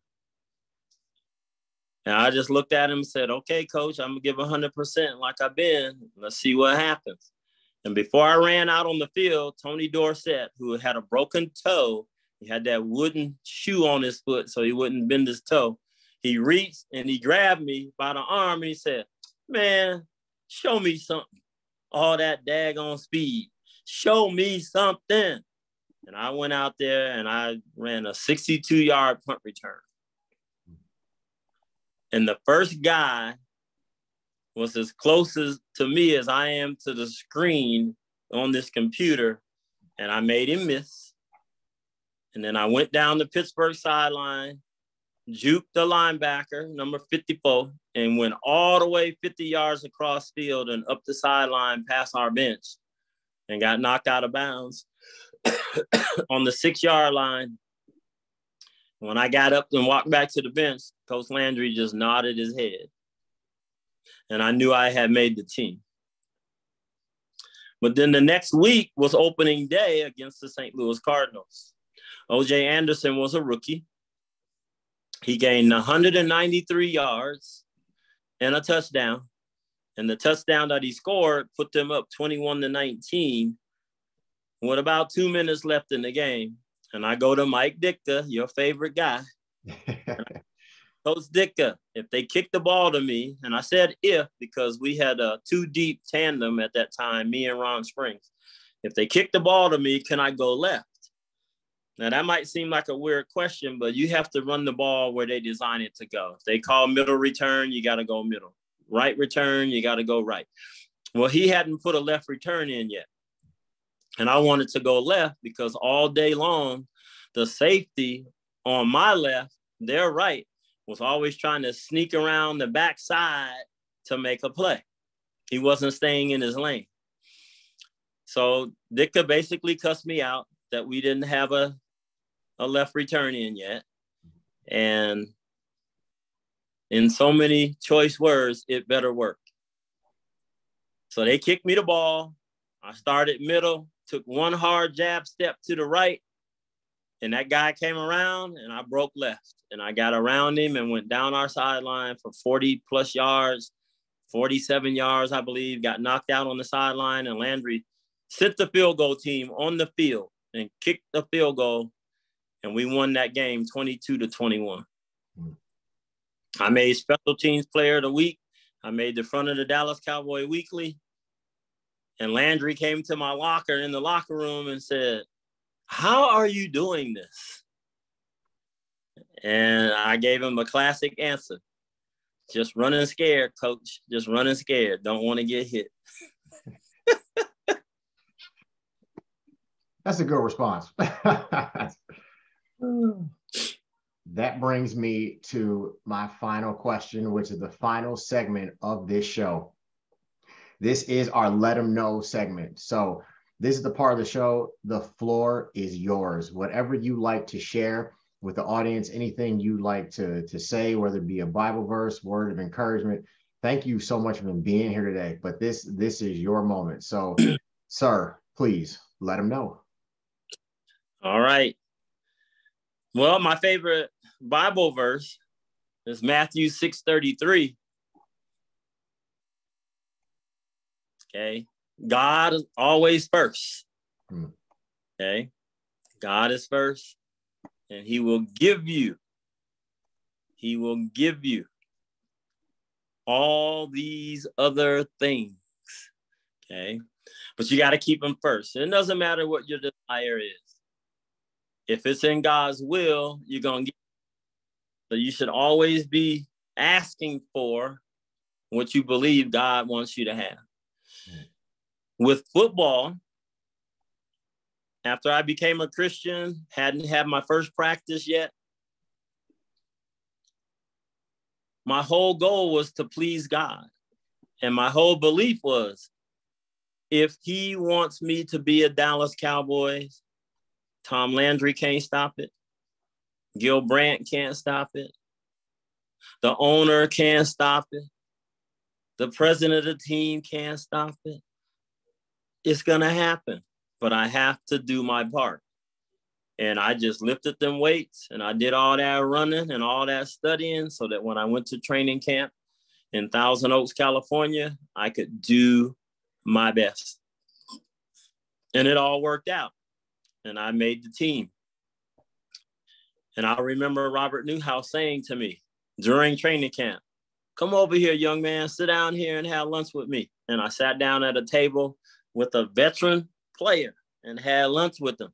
And I just looked at him and said, okay, coach, I'm gonna give 100% like I've been. Let's see what happens. And before I ran out on the field, Tony Dorsett, who had a broken toe, he had that wooden shoe on his foot so he wouldn't bend his toe. He reached and he grabbed me by the arm and he said, Man, show me something. All that daggone speed. Show me something. And I went out there and I ran a 62 yard punt return. And the first guy was as close as to me as I am to the screen on this computer, and I made him miss. And then I went down the Pittsburgh sideline, juked the linebacker, number 54, and went all the way 50 yards across field and up the sideline past our bench and got knocked out of bounds on the six yard line. When I got up and walked back to the bench, Coach Landry just nodded his head and I knew I had made the team. But then the next week was opening day against the St. Louis Cardinals. OJ Anderson was a rookie. He gained 193 yards and a touchdown. And the touchdown that he scored put them up 21 to 19 with about two minutes left in the game. And I go to Mike Ditka, your favorite guy. Coach Ditka, if they kick the ball to me, and I said if because we had a two deep tandem at that time, me and Ron Springs. If they kick the ball to me, can I go left? Now that might seem like a weird question, but you have to run the ball where they design it to go. If they call middle return, you got to go middle. Right return, you got to go right. Well, he hadn't put a left return in yet. And I wanted to go left because all day long, the safety on my left, their right, was always trying to sneak around the backside to make a play. He wasn't staying in his lane. So Ditka basically cussed me out, that we didn't have a, a left return in yet. And in so many choice words, it better work. So they kicked me the ball. I started middle, took one hard jab step to the right, and that guy came around and I broke left. And I got around him and went down our sideline for 40 plus yards, 47 yards, I believe, got knocked out on the sideline. And Landry sent the field goal team on the field and kicked the field goal. And we won that game 22 to 21. Hmm. I made special teams player of the week. I made the front of the Dallas Cowboy Weekly. And Landry came to my locker in the locker room and said, How are you doing this? And I gave him a classic answer just running scared, coach. Just running scared. Don't want to get hit. That's a good response. that brings me to my final question, which is the final segment of this show. This is our let them know segment. So, this is the part of the show. The floor is yours. Whatever you like to share with the audience, anything you like to, to say, whether it be a Bible verse, word of encouragement. Thank you so much for being here today. But this this is your moment. So, sir, please let them know. All right. Well, my favorite Bible verse is Matthew 6:33. Okay. God is always first. Hmm. Okay. God is first, and He will give you, He will give you all these other things. Okay. But you got to keep Him first. It doesn't matter what your desire is. If it's in God's will, you're going to get. So you should always be asking for what you believe God wants you to have. Hmm. With football, after I became a Christian, hadn't had my first practice yet, my whole goal was to please God. And my whole belief was if he wants me to be a Dallas Cowboys, Tom Landry can't stop it. Gil Brandt can't stop it. The owner can't stop it. The president of the team can't stop it. It's going to happen, but I have to do my part. And I just lifted them weights and I did all that running and all that studying so that when I went to training camp in Thousand Oaks, California, I could do my best. And it all worked out. And I made the team. And I remember Robert Newhouse saying to me during training camp, come over here, young man, sit down here and have lunch with me. And I sat down at a table with a veteran player and had lunch with him.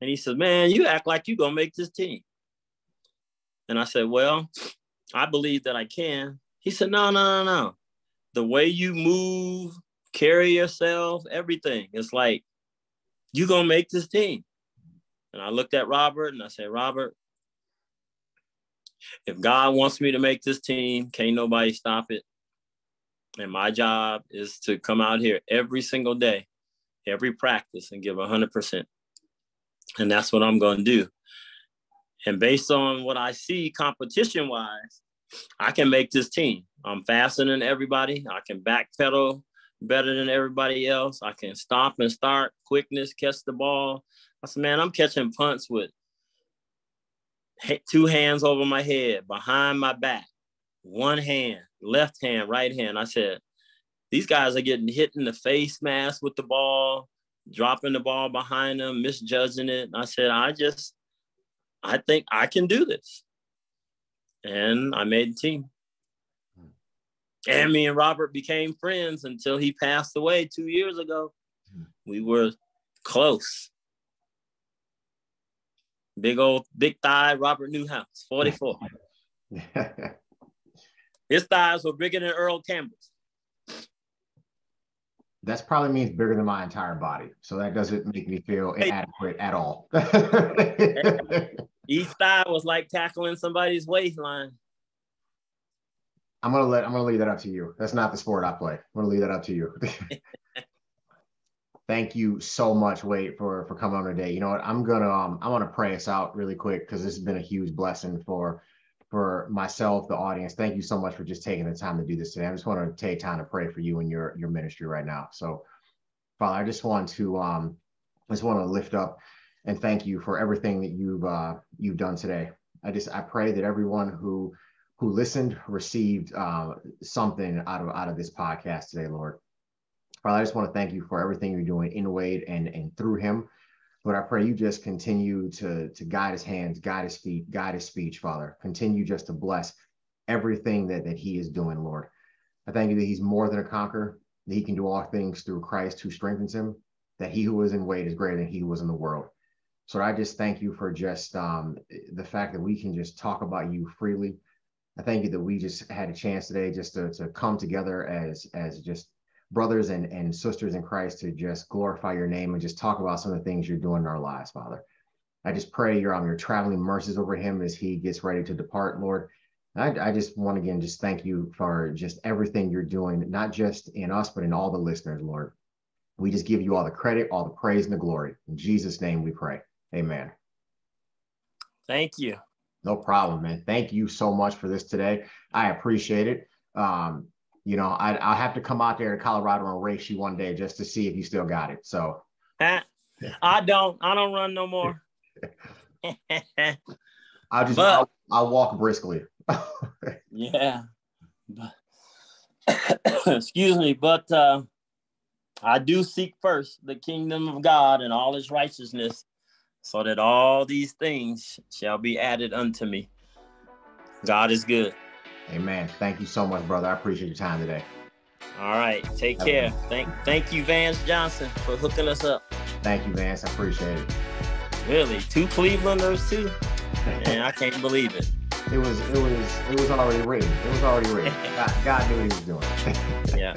And he said, Man, you act like you're going to make this team. And I said, Well, I believe that I can. He said, No, no, no, no. The way you move, carry yourself, everything. It's like, you're going to make this team. And I looked at Robert and I said, Robert, if God wants me to make this team, can't nobody stop it. And my job is to come out here every single day, every practice, and give 100%. And that's what I'm going to do. And based on what I see competition wise, I can make this team. I'm faster than everybody. I can backpedal better than everybody else. I can stop and start, quickness, catch the ball. I said, man, I'm catching punts with two hands over my head, behind my back, one hand, left hand, right hand. I said, these guys are getting hit in the face mask with the ball, dropping the ball behind them, misjudging it. I said, I just, I think I can do this. And I made the team. Hmm. And me and Robert became friends until he passed away two years ago. Hmm. We were close. Big old big thigh Robert Newhouse, 44. His thighs were bigger than Earl Campbell's. That probably means bigger than my entire body. So that doesn't make me feel inadequate at all. Each thigh was like tackling somebody's waistline. I'm gonna let I'm gonna leave that up to you. That's not the sport I play. I'm gonna leave that up to you. thank you so much, Wade, for for coming on today. You know what? I'm gonna um I want to pray us out really quick because this has been a huge blessing for for myself, the audience. Thank you so much for just taking the time to do this today. I just want to take time to pray for you and your your ministry right now. So, Father, I just want to um I just want to lift up and thank you for everything that you've uh, you've done today. I just I pray that everyone who who listened received uh, something out of out of this podcast today, Lord. Father, I just want to thank you for everything you're doing in Wade and and through him. Lord, I pray you just continue to to guide his hands, guide his feet, guide his speech, Father. Continue just to bless everything that that he is doing, Lord. I thank you that he's more than a conqueror, that he can do all things through Christ who strengthens him, that he who is in Wade is greater than he who was in the world. So I just thank you for just um, the fact that we can just talk about you freely. I thank you that we just had a chance today just to, to come together as as just brothers and, and sisters in Christ to just glorify your name and just talk about some of the things you're doing in our lives, Father. I just pray your um, your traveling mercies over him as he gets ready to depart, Lord. I, I just want again just thank you for just everything you're doing, not just in us, but in all the listeners, Lord. We just give you all the credit, all the praise, and the glory. In Jesus' name we pray. Amen. Thank you. No problem, man. Thank you so much for this today. I appreciate it. Um, you know, I, will have to come out there to Colorado and race you one day just to see if you still got it. So I don't. I don't run no more. I'll just but, I'll, I'll walk briskly. yeah. But, Excuse me, but uh, I do seek first the kingdom of God and all his righteousness, so that all these things shall be added unto me. God is good. Amen. Thank you so much, brother. I appreciate your time today. All right. Take Have care. Thank thank you, Vance Johnson, for hooking us up. Thank you, Vance. I appreciate it. Really? Two Clevelanders too? Man, I can't believe it. It was it was it was already written. It was already written. God, God knew what he was doing. yeah.